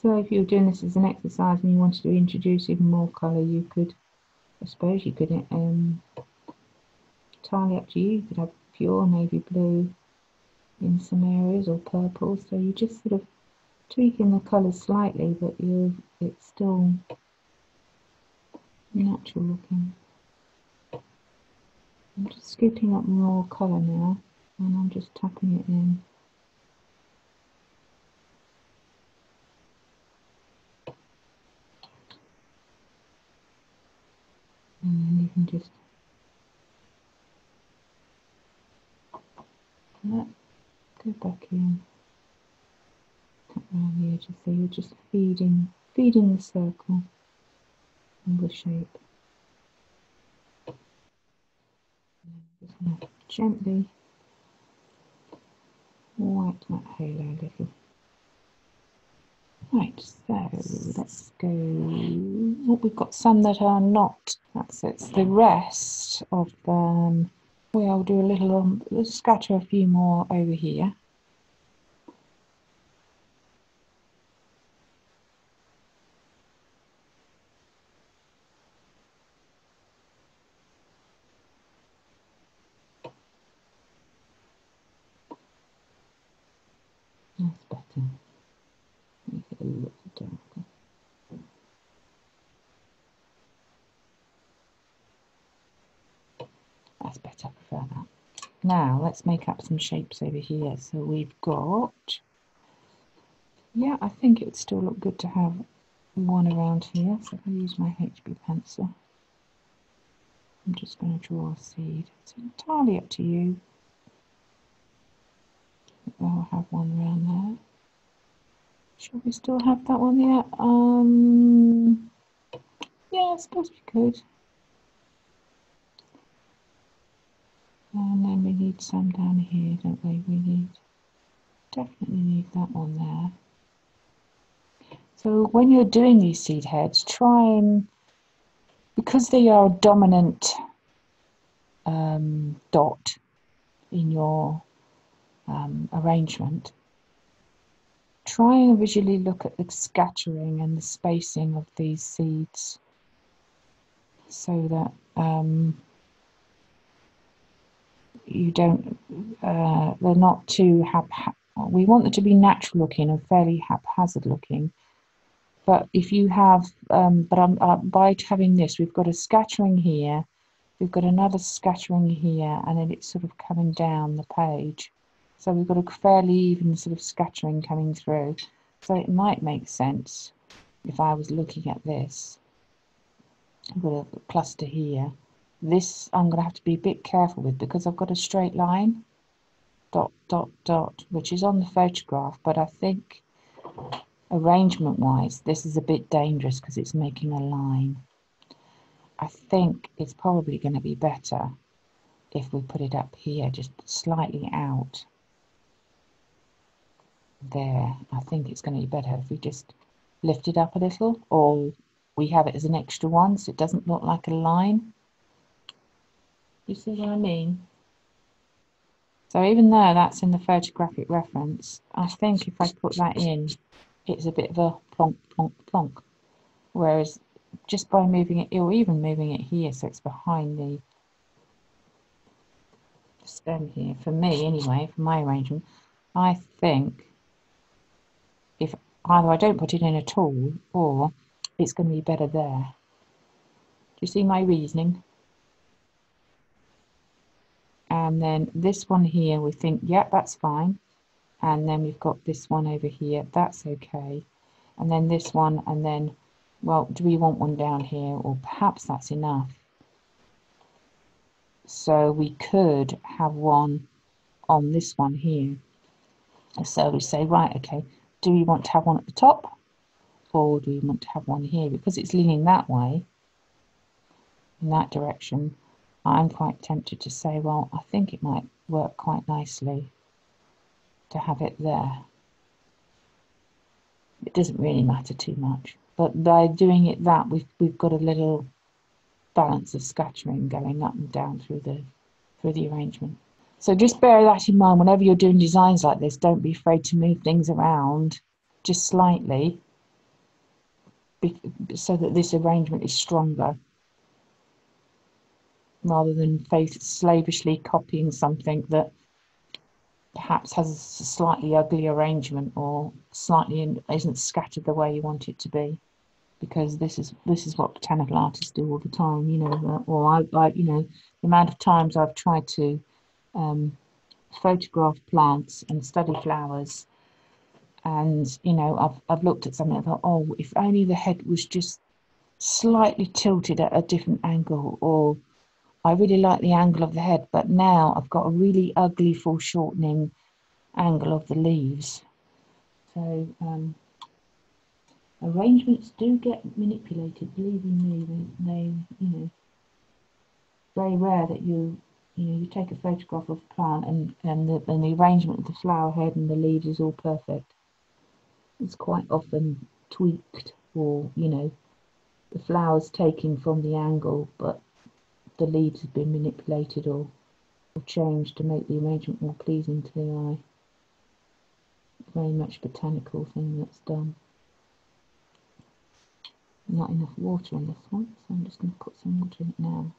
So if you were doing this as an exercise and you wanted to introduce even more colour, you could, I suppose you could, um, entirely up to you. You could have pure navy blue in some areas or purple. So you're just sort of tweaking the colours slightly, but you it's still natural looking. I'm just scooping up more colour now and I'm just tapping it in. and then you can just go back in, tap around the edges so you're just feeding, feeding the circle and the shape. just gently wipe that halo a little. Right, so let's go. Oh, we've got some that are not. That's it. The rest of them, we'll do a little, um, scatter a few more over here. That's better make it a little darker. That's better, I prefer that. Now let's make up some shapes over here. So we've got, yeah, I think it would still look good to have one around here. So if I use my HB pencil, I'm just going to draw a seed. It's entirely up to you. I'll have one around there. Should we still have that one there? Um, yeah, I suppose we could. And then we need some down here, don't we? We need, definitely need that one there. So when you're doing these seed heads, try and, because they are a dominant um, dot in your um, arrangement, try and visually look at the scattering and the spacing of these seeds so that um, you don't, uh, they're not too hap, we want them to be natural looking and fairly haphazard looking. But if you have, um, but uh, by having this, we've got a scattering here, we've got another scattering here, and then it's sort of coming down the page. So we've got a fairly even sort of scattering coming through. So it might make sense if I was looking at this. I've got a cluster here. This I'm going to have to be a bit careful with because I've got a straight line, dot, dot, dot, which is on the photograph, but I think arrangement-wise, this is a bit dangerous because it's making a line. I think it's probably going to be better if we put it up here, just slightly out there. I think it's going to be better if we just lift it up a little or we have it as an extra one so it doesn't look like a line. You see what I mean? So even though that's in the photographic reference, I think if I put that in, it's a bit of a plonk, plonk, plonk. Whereas just by moving it, or even moving it here, so it's behind the stem here, for me anyway, for my arrangement, I think if either I don't put it in at all, or it's going to be better there. Do you see my reasoning? And then this one here we think yeah that's fine. And then we've got this one over here that's okay. And then this one and then well do we want one down here? Or perhaps that's enough. So we could have one on this one here. So we say right okay. Do we want to have one at the top? Or do we want to have one here? Because it's leaning that way in that direction I'm quite tempted to say, well, I think it might work quite nicely to have it there. It doesn't really matter too much. But by doing it that, we've, we've got a little balance of scattering going up and down through the, through the arrangement. So just bear that in mind whenever you're doing designs like this. Don't be afraid to move things around just slightly so that this arrangement is stronger rather than faith slavishly copying something that perhaps has a slightly ugly arrangement or slightly in, isn't scattered the way you want it to be. Because this is this is what botanical artists do all the time you know or I, I you know the amount of times I've tried to um, photograph plants and study flowers and you know I've, I've looked at something and thought oh if only the head was just slightly tilted at a different angle or I really like the angle of the head, but now I've got a really ugly foreshortening angle of the leaves. So um, arrangements do get manipulated, believe me, they, they, you know, very rare that you, you know, you take a photograph of a plant and, and, the, and the arrangement of the flower head and the leaves is all perfect. It's quite often tweaked or, you know, the flower's taken from the angle, but the leaves have been manipulated or, or changed to make the arrangement more pleasing to the eye. Very much botanical thing that's done. Not enough water in this one, so I'm just going to put some water in it now.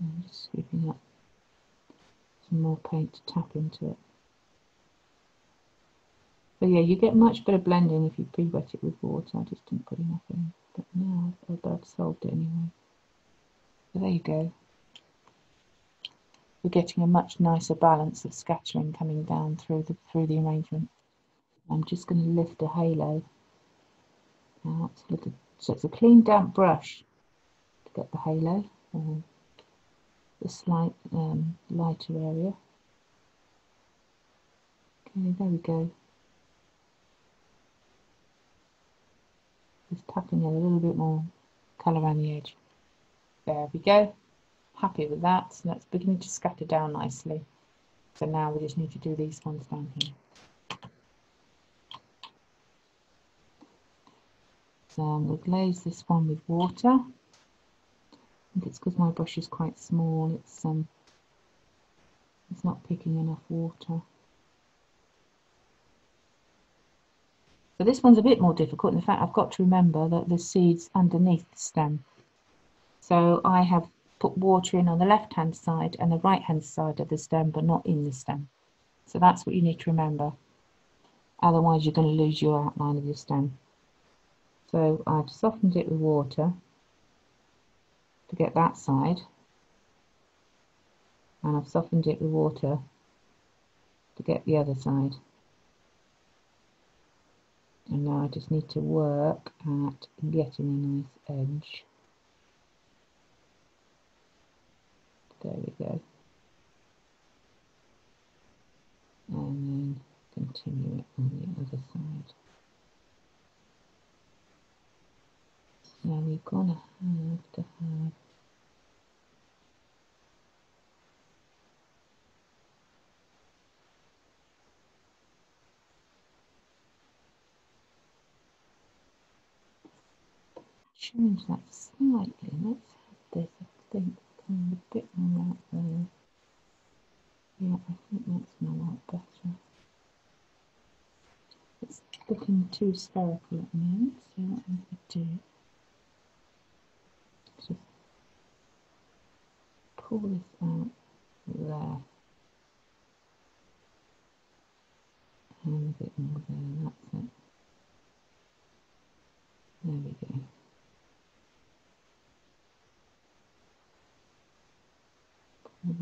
I'm just scooping up some more paint to tap into it. But yeah, you get much better blending if you pre-wet it with water. I just didn't put enough in. But now I've, I've solved it anyway. So there you go. You're getting a much nicer balance of scattering coming down through the through the arrangement. I'm just going to lift a halo out. So it's a clean damp brush to get the halo or the slight um, lighter area. Okay, there we go. Just tapping in a little bit more colour around the edge. There we go. Happy with that. So that's beginning to scatter down nicely. So now we just need to do these ones down here. So going to glaze this one with water. I think it's because my brush is quite small. It's um, it's not picking enough water. So this one's a bit more difficult. In fact, I've got to remember that the seed's underneath the stem. So I have put water in on the left-hand side and the right-hand side of the stem, but not in the stem. So that's what you need to remember. Otherwise, you're going to lose your outline of your stem. So I've softened it with water to get that side. And I've softened it with water to get the other side and now I just need to work at getting a nice edge. There we go. And then continue it on the other side. Now we're gonna have to have change that slightly. Let's have this, I think, come a bit more out there. Yeah, I think that's a lot better. It's looking too spherical at the moment, so what I'm going to do just pull this out there. And a bit more there, that's it. There we go. Pull that out. There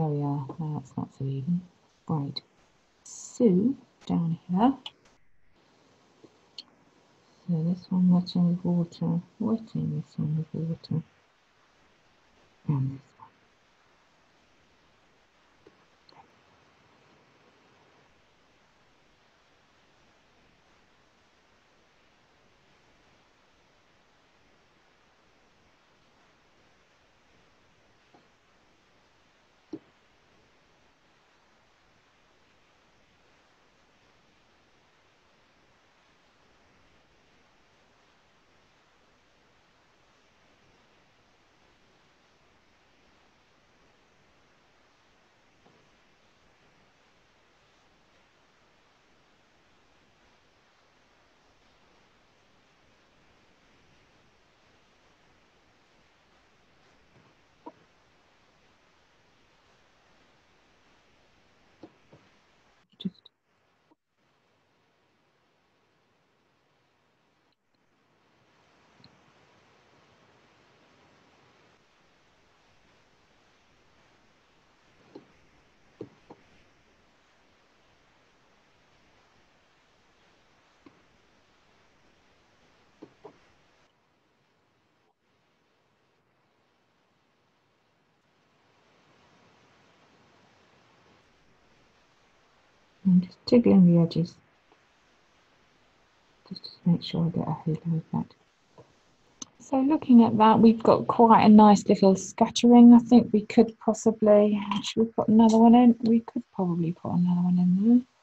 we are. Now that's not so even. Right. So down here. So this one wetting with water, wetting this one with water, and this just I'm just tickling the edges just to make sure I get a halo effect. So looking at that, we've got quite a nice little scattering. I think we could possibly, should we put another one in? We could probably put another one in there.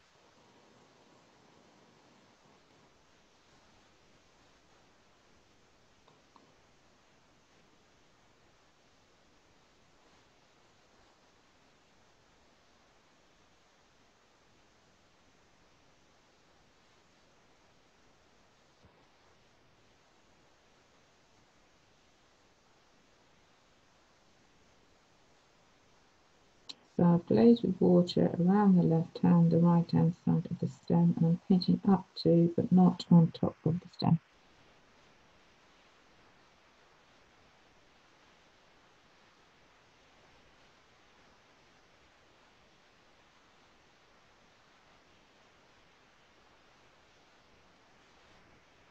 I with water around the left hand, the right hand side of the stem, and I'm painting up to, but not on top of the stem.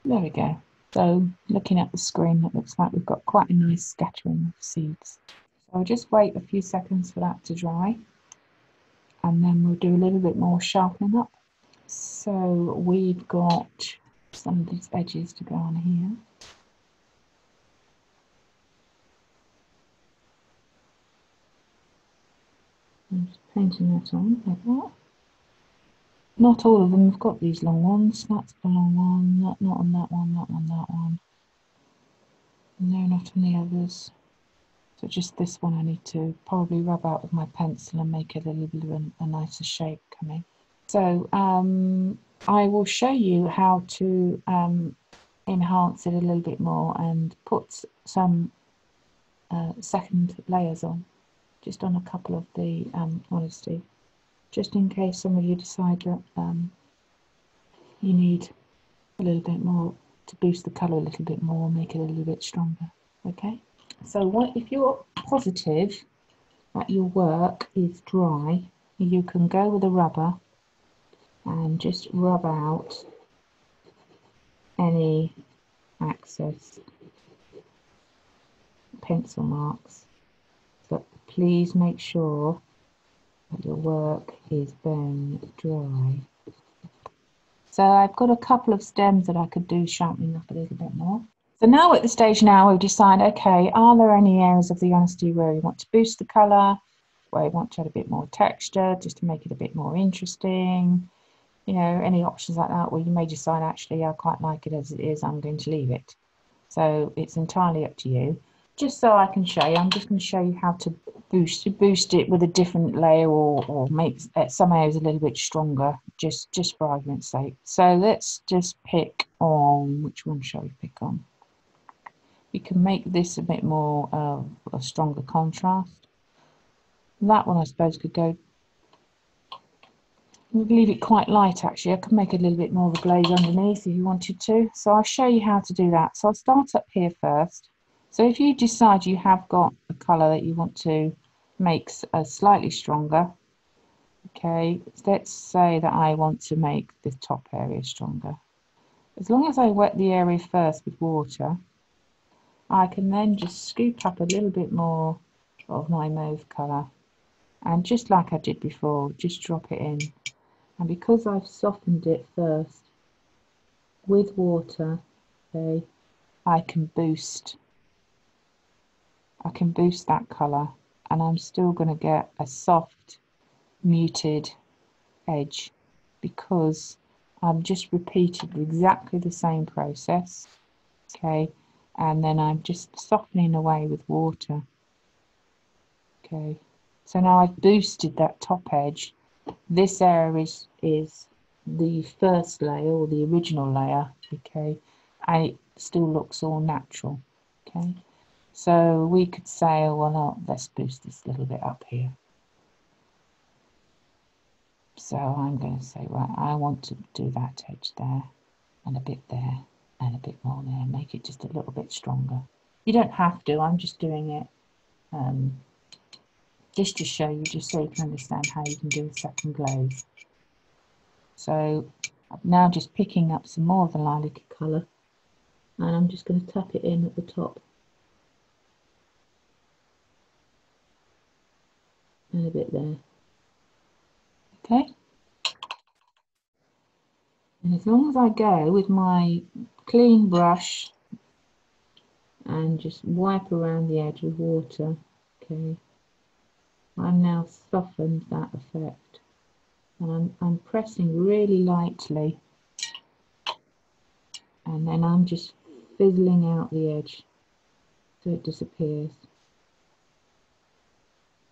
There we go. So looking at the screen, it looks like we've got quite a nice scattering of seeds. I'll just wait a few seconds for that to dry and then we'll do a little bit more sharpening up. So we've got some of these edges to go on here. I'm just painting that on like that. Not all of them have got these long ones. That's the long one, not, not on that one, not on that one. No, not on the others. So just this one I need to probably rub out with my pencil and make it a little bit of a, nicer shape coming. So um, I will show you how to um, enhance it a little bit more and put some uh, second layers on, just on a couple of the um, honesty, just in case some of you decide that um, you need a little bit more to boost the colour a little bit more, make it a little bit stronger, okay? So what if you're positive that your work is dry, you can go with a rubber and just rub out any excess pencil marks. But please make sure that your work is bone dry. So I've got a couple of stems that I could do sharpening up a little bit more. So now at the stage now we've decided, okay, are there any areas of the honesty where we want to boost the colour, where we want to add a bit more texture just to make it a bit more interesting? you know, any options like that, where you may decide actually I quite like it as it is, I'm going to leave it. So it's entirely up to you. Just so I can show you, I'm just going to show you how to boost boost it with a different layer or, or make uh, some areas a little bit stronger, just, just for argument's sake. So let's just pick on, which one shall we pick on? We can make this a bit more uh, a stronger contrast. That one I suppose could go leave it quite light actually. I could make a little bit more of a glaze underneath if you wanted to. So I'll show you how to do that. So I'll start up here first. So if you decide you have got a colour that you want to make a slightly stronger, okay, let's say that I want to make the top area stronger. As long as I wet the area first with water, I can then just scoop up a little bit more of my mauve colour. And just like I did before, just drop it in. And because I've softened it first with water okay I can boost I can boost that colour. And I'm still going to get a soft muted edge because I'm just repeated exactly the same process okay and then I'm just softening away with water. Okay. So now I've boosted that top edge. This area is, is the first layer or the original layer, okay, and it still looks all natural, okay. So we could say, oh, well, oh, let's boost this a little bit up here. So I'm going to say, right, I want to do that edge there, and a bit there, and a bit more there, make it just a little bit stronger. You don't have to, I'm just doing it um, just to show you, just so you can understand how you can do a second glaze. So I'm now just picking up some more of the lilac colour and I'm just going to tap it in at the top. And a bit there. Okay. And as long as I go with my clean brush and just wipe around the edge with water, okay, I've now softened that effect and I'm, I'm pressing really lightly and then I'm just fizzling out the edge so it disappears.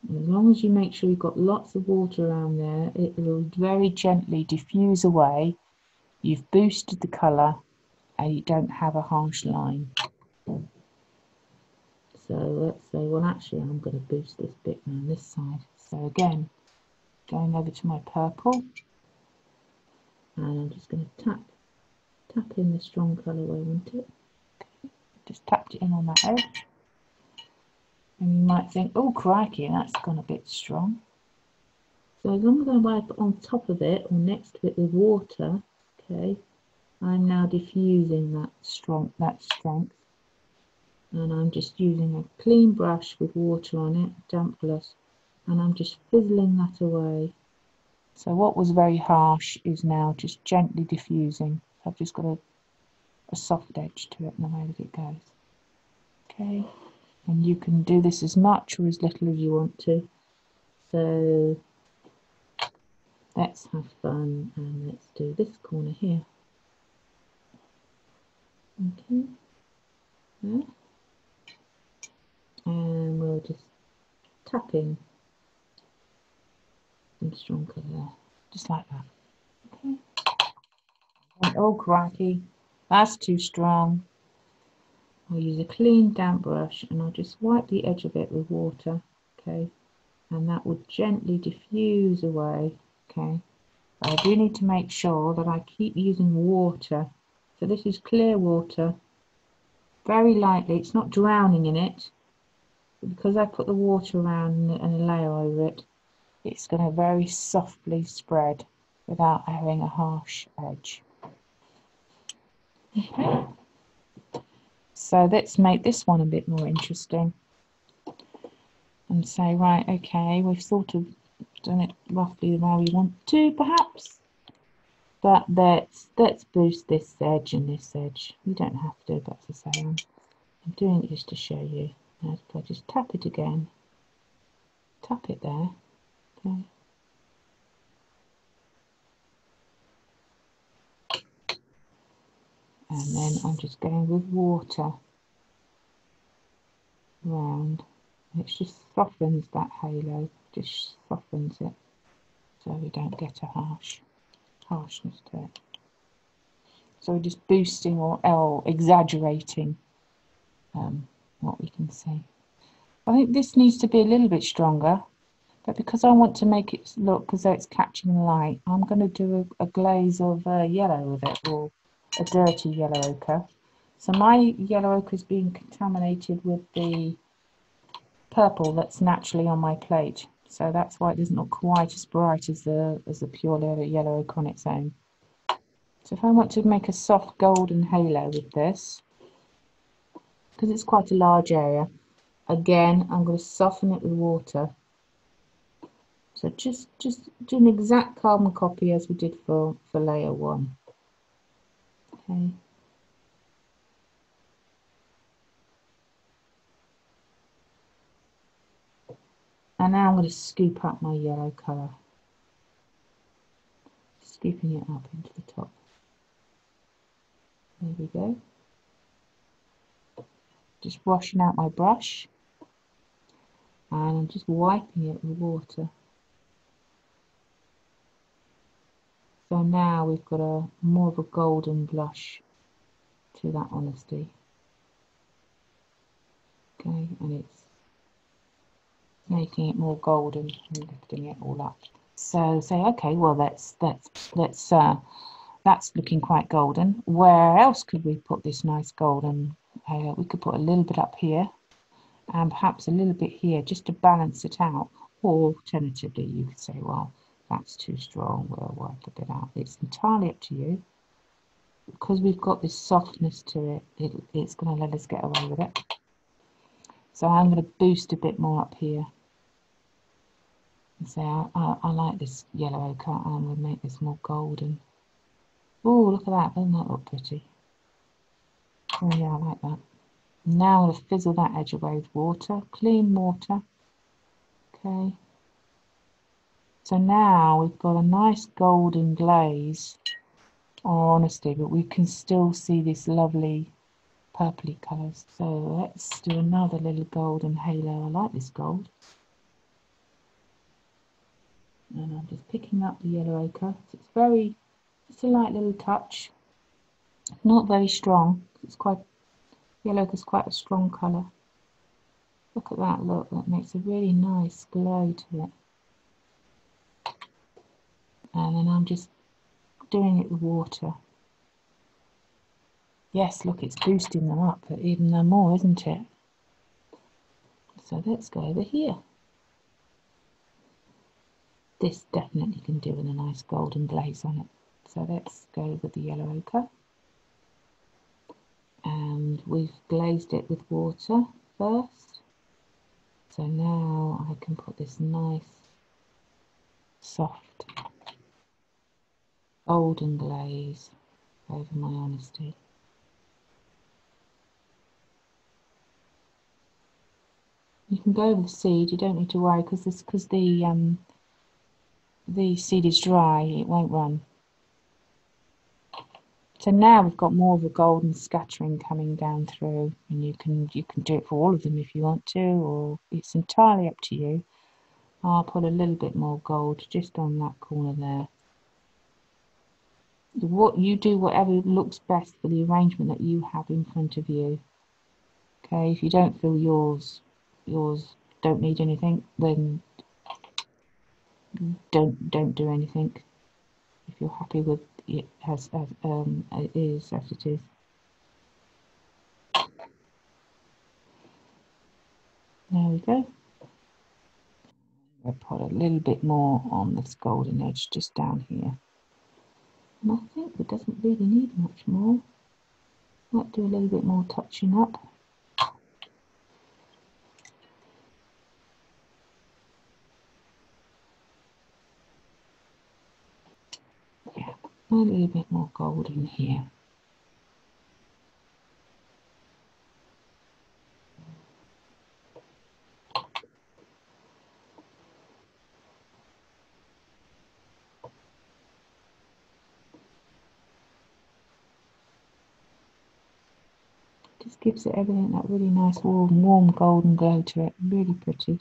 And as long as you make sure you've got lots of water around there, it will very gently diffuse away. You've boosted the colour and you don't have a harsh line. So let's say, well actually I'm going to boost this bit around this side. So again, going over to my purple and I'm just going to tap tap in the strong colour where I want it. Just tapped it in on that edge. And you might think, oh crikey, that's gone a bit strong. So as long as I wipe on top of it or next to it with water, okay, I'm now diffusing that strong that strength and I'm just using a clean brush with water on it, dampless, and I'm just fizzling that away. So what was very harsh is now just gently diffusing. I've just got a, a soft edge to it in the way that it goes. Okay, and you can do this as much or as little as you want to. So let's have fun and let's do this corner here. Okay. Yeah and we'll just tap in some strong colour there, just like that. Okay. oh crikey, that's too strong. I'll use a clean damp brush and I'll just wipe the edge of it with water, okay, and that will gently diffuse away, okay. I do need to make sure that I keep using water. So this is clear water, very lightly, it's not drowning in it, because I put the water around and a layer over it, it's going to very softly spread without having a harsh edge. So let's make this one a bit more interesting and say, right, okay, we've sort of done it roughly the way we want to, perhaps. But let's let's boost this edge and this edge. You don't have to, as I say, I'm, doing it just to show you. If I just tap it again, tap it there, okay. and then I'm just going with water round. It just softens that halo, just softens it so we don't get a harsh harshness to it. So we're just boosting or, or exaggerating um, what we can see. I think this needs to be a little bit stronger, but because I want to make it look as though it's catching light, I'm going to do a, a glaze of uh, yellow with it, or a dirty yellow ochre. So my yellow ochre is being contaminated with the purple that's naturally on my plate. So that's why it doesn't look quite as bright as the as the pure yellow ochre on its own. So if I want to make a soft golden halo with this, because it's quite a large area, again I'm going to soften it with water. So just just do an exact carbon copy as we did for, for layer one. Okay. And now I'm going to scoop up my yellow colour. Scooping it up into the top. There we go. Just washing out my brush. And I'm just wiping it with water. So now we've got a more of a golden blush to that honesty. Okay, and it's making it more golden and lifting it all up. So say, okay, well let's let's let's uh, that's looking quite golden. Where else could we put this nice golden? Uh, we could put a little bit up here and perhaps a little bit here just to balance it out. Or alternatively, you could say, well, that's too strong, we'll work a bit out. It's entirely up to you. Because we've got this softness to it, it it's going to let us get away with it. So I'm going to boost a bit more up here and say, I, I, I like this yellow ochre, going to make this more golden. Oh, look at that, doesn't that look pretty? Oh yeah, I like that. Now I'm going to fizzle that edge away with water, clean water. Okay. So now we've got a nice golden glaze or honesty, but we can still see this lovely purpley colours. So let's do another little golden halo. I like this gold and I'm just picking up the yellow ochre. It's very, just a light little touch, not very strong. It's quite, yellow is quite a strong colour. Look at that look, that makes a really nice glow to it. And then I'm just doing it with water. Yes, look, it's boosting them up even more, isn't it? So let's go over here. This definitely can do with a nice golden glaze on it. So let's go with the yellow ochre. And we've glazed it with water first. So now I can put this nice, soft, golden glaze over my honesty. You can go over the seed, you don't need to worry because this because the um, the seed is dry, it won't run. So now we've got more of a golden scattering coming down through and you can you can do it for all of them if you want to or it's entirely up to you. I'll put a little bit more gold just on that corner there. What you do whatever looks best for the arrangement that you have in front of you. Okay, if you don't feel yours yours don't need anything, then don't don't do anything. If you're happy with it as, as um it is as it is. There we go. I put a little bit more on this golden edge just down here. And I think it doesn't really need much more. Might do a little bit more touching up a little bit more gold in here. Just gives it everything that really nice warm, warm golden glow to it. Really pretty.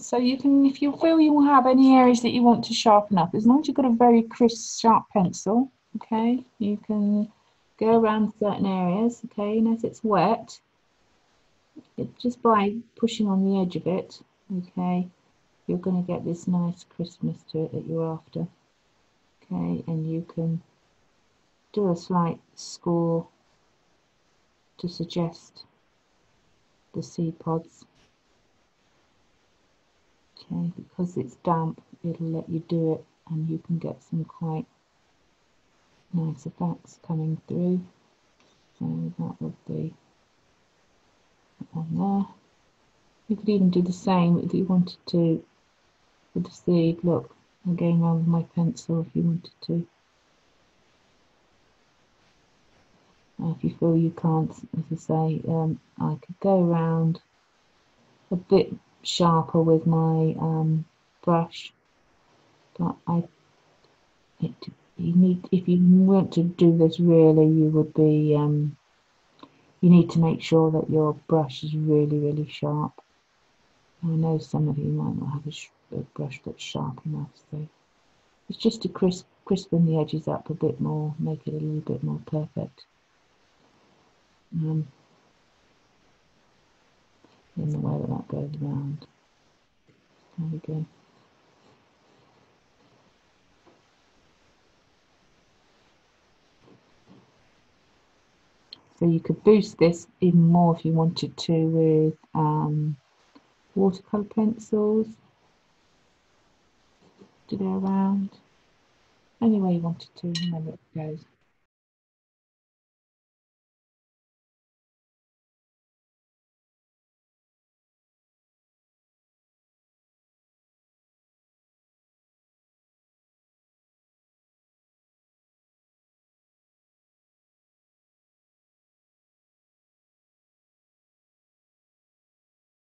So you can, if you feel you have any areas that you want to sharpen up, as long as you've got a very crisp, sharp pencil, okay, you can go around certain areas, okay, and as it's wet, it, just by pushing on the edge of it, okay, you're going to get this nice crispness to it that you're after, okay, and you can do a slight score to suggest the seed pods okay because it's damp it'll let you do it and you can get some quite nice effects coming through. So that would be on there. You could even do the same if you wanted to with the seed. Look I'm going around with my pencil if you wanted to. If you feel you can't as I say um, I could go around a bit sharper with my um, brush. But I it, you need if you want to do this really you would be um, you need to make sure that your brush is really really sharp. I know some of you might not have a, a brush that's sharp enough so it's just to crisp crispen the edges up a bit more make it a little bit more perfect. Um, in the way that that goes around. There we go. So you could boost this even more if you wanted to with um, watercolour pencils Do go around any way you wanted to, remember it goes.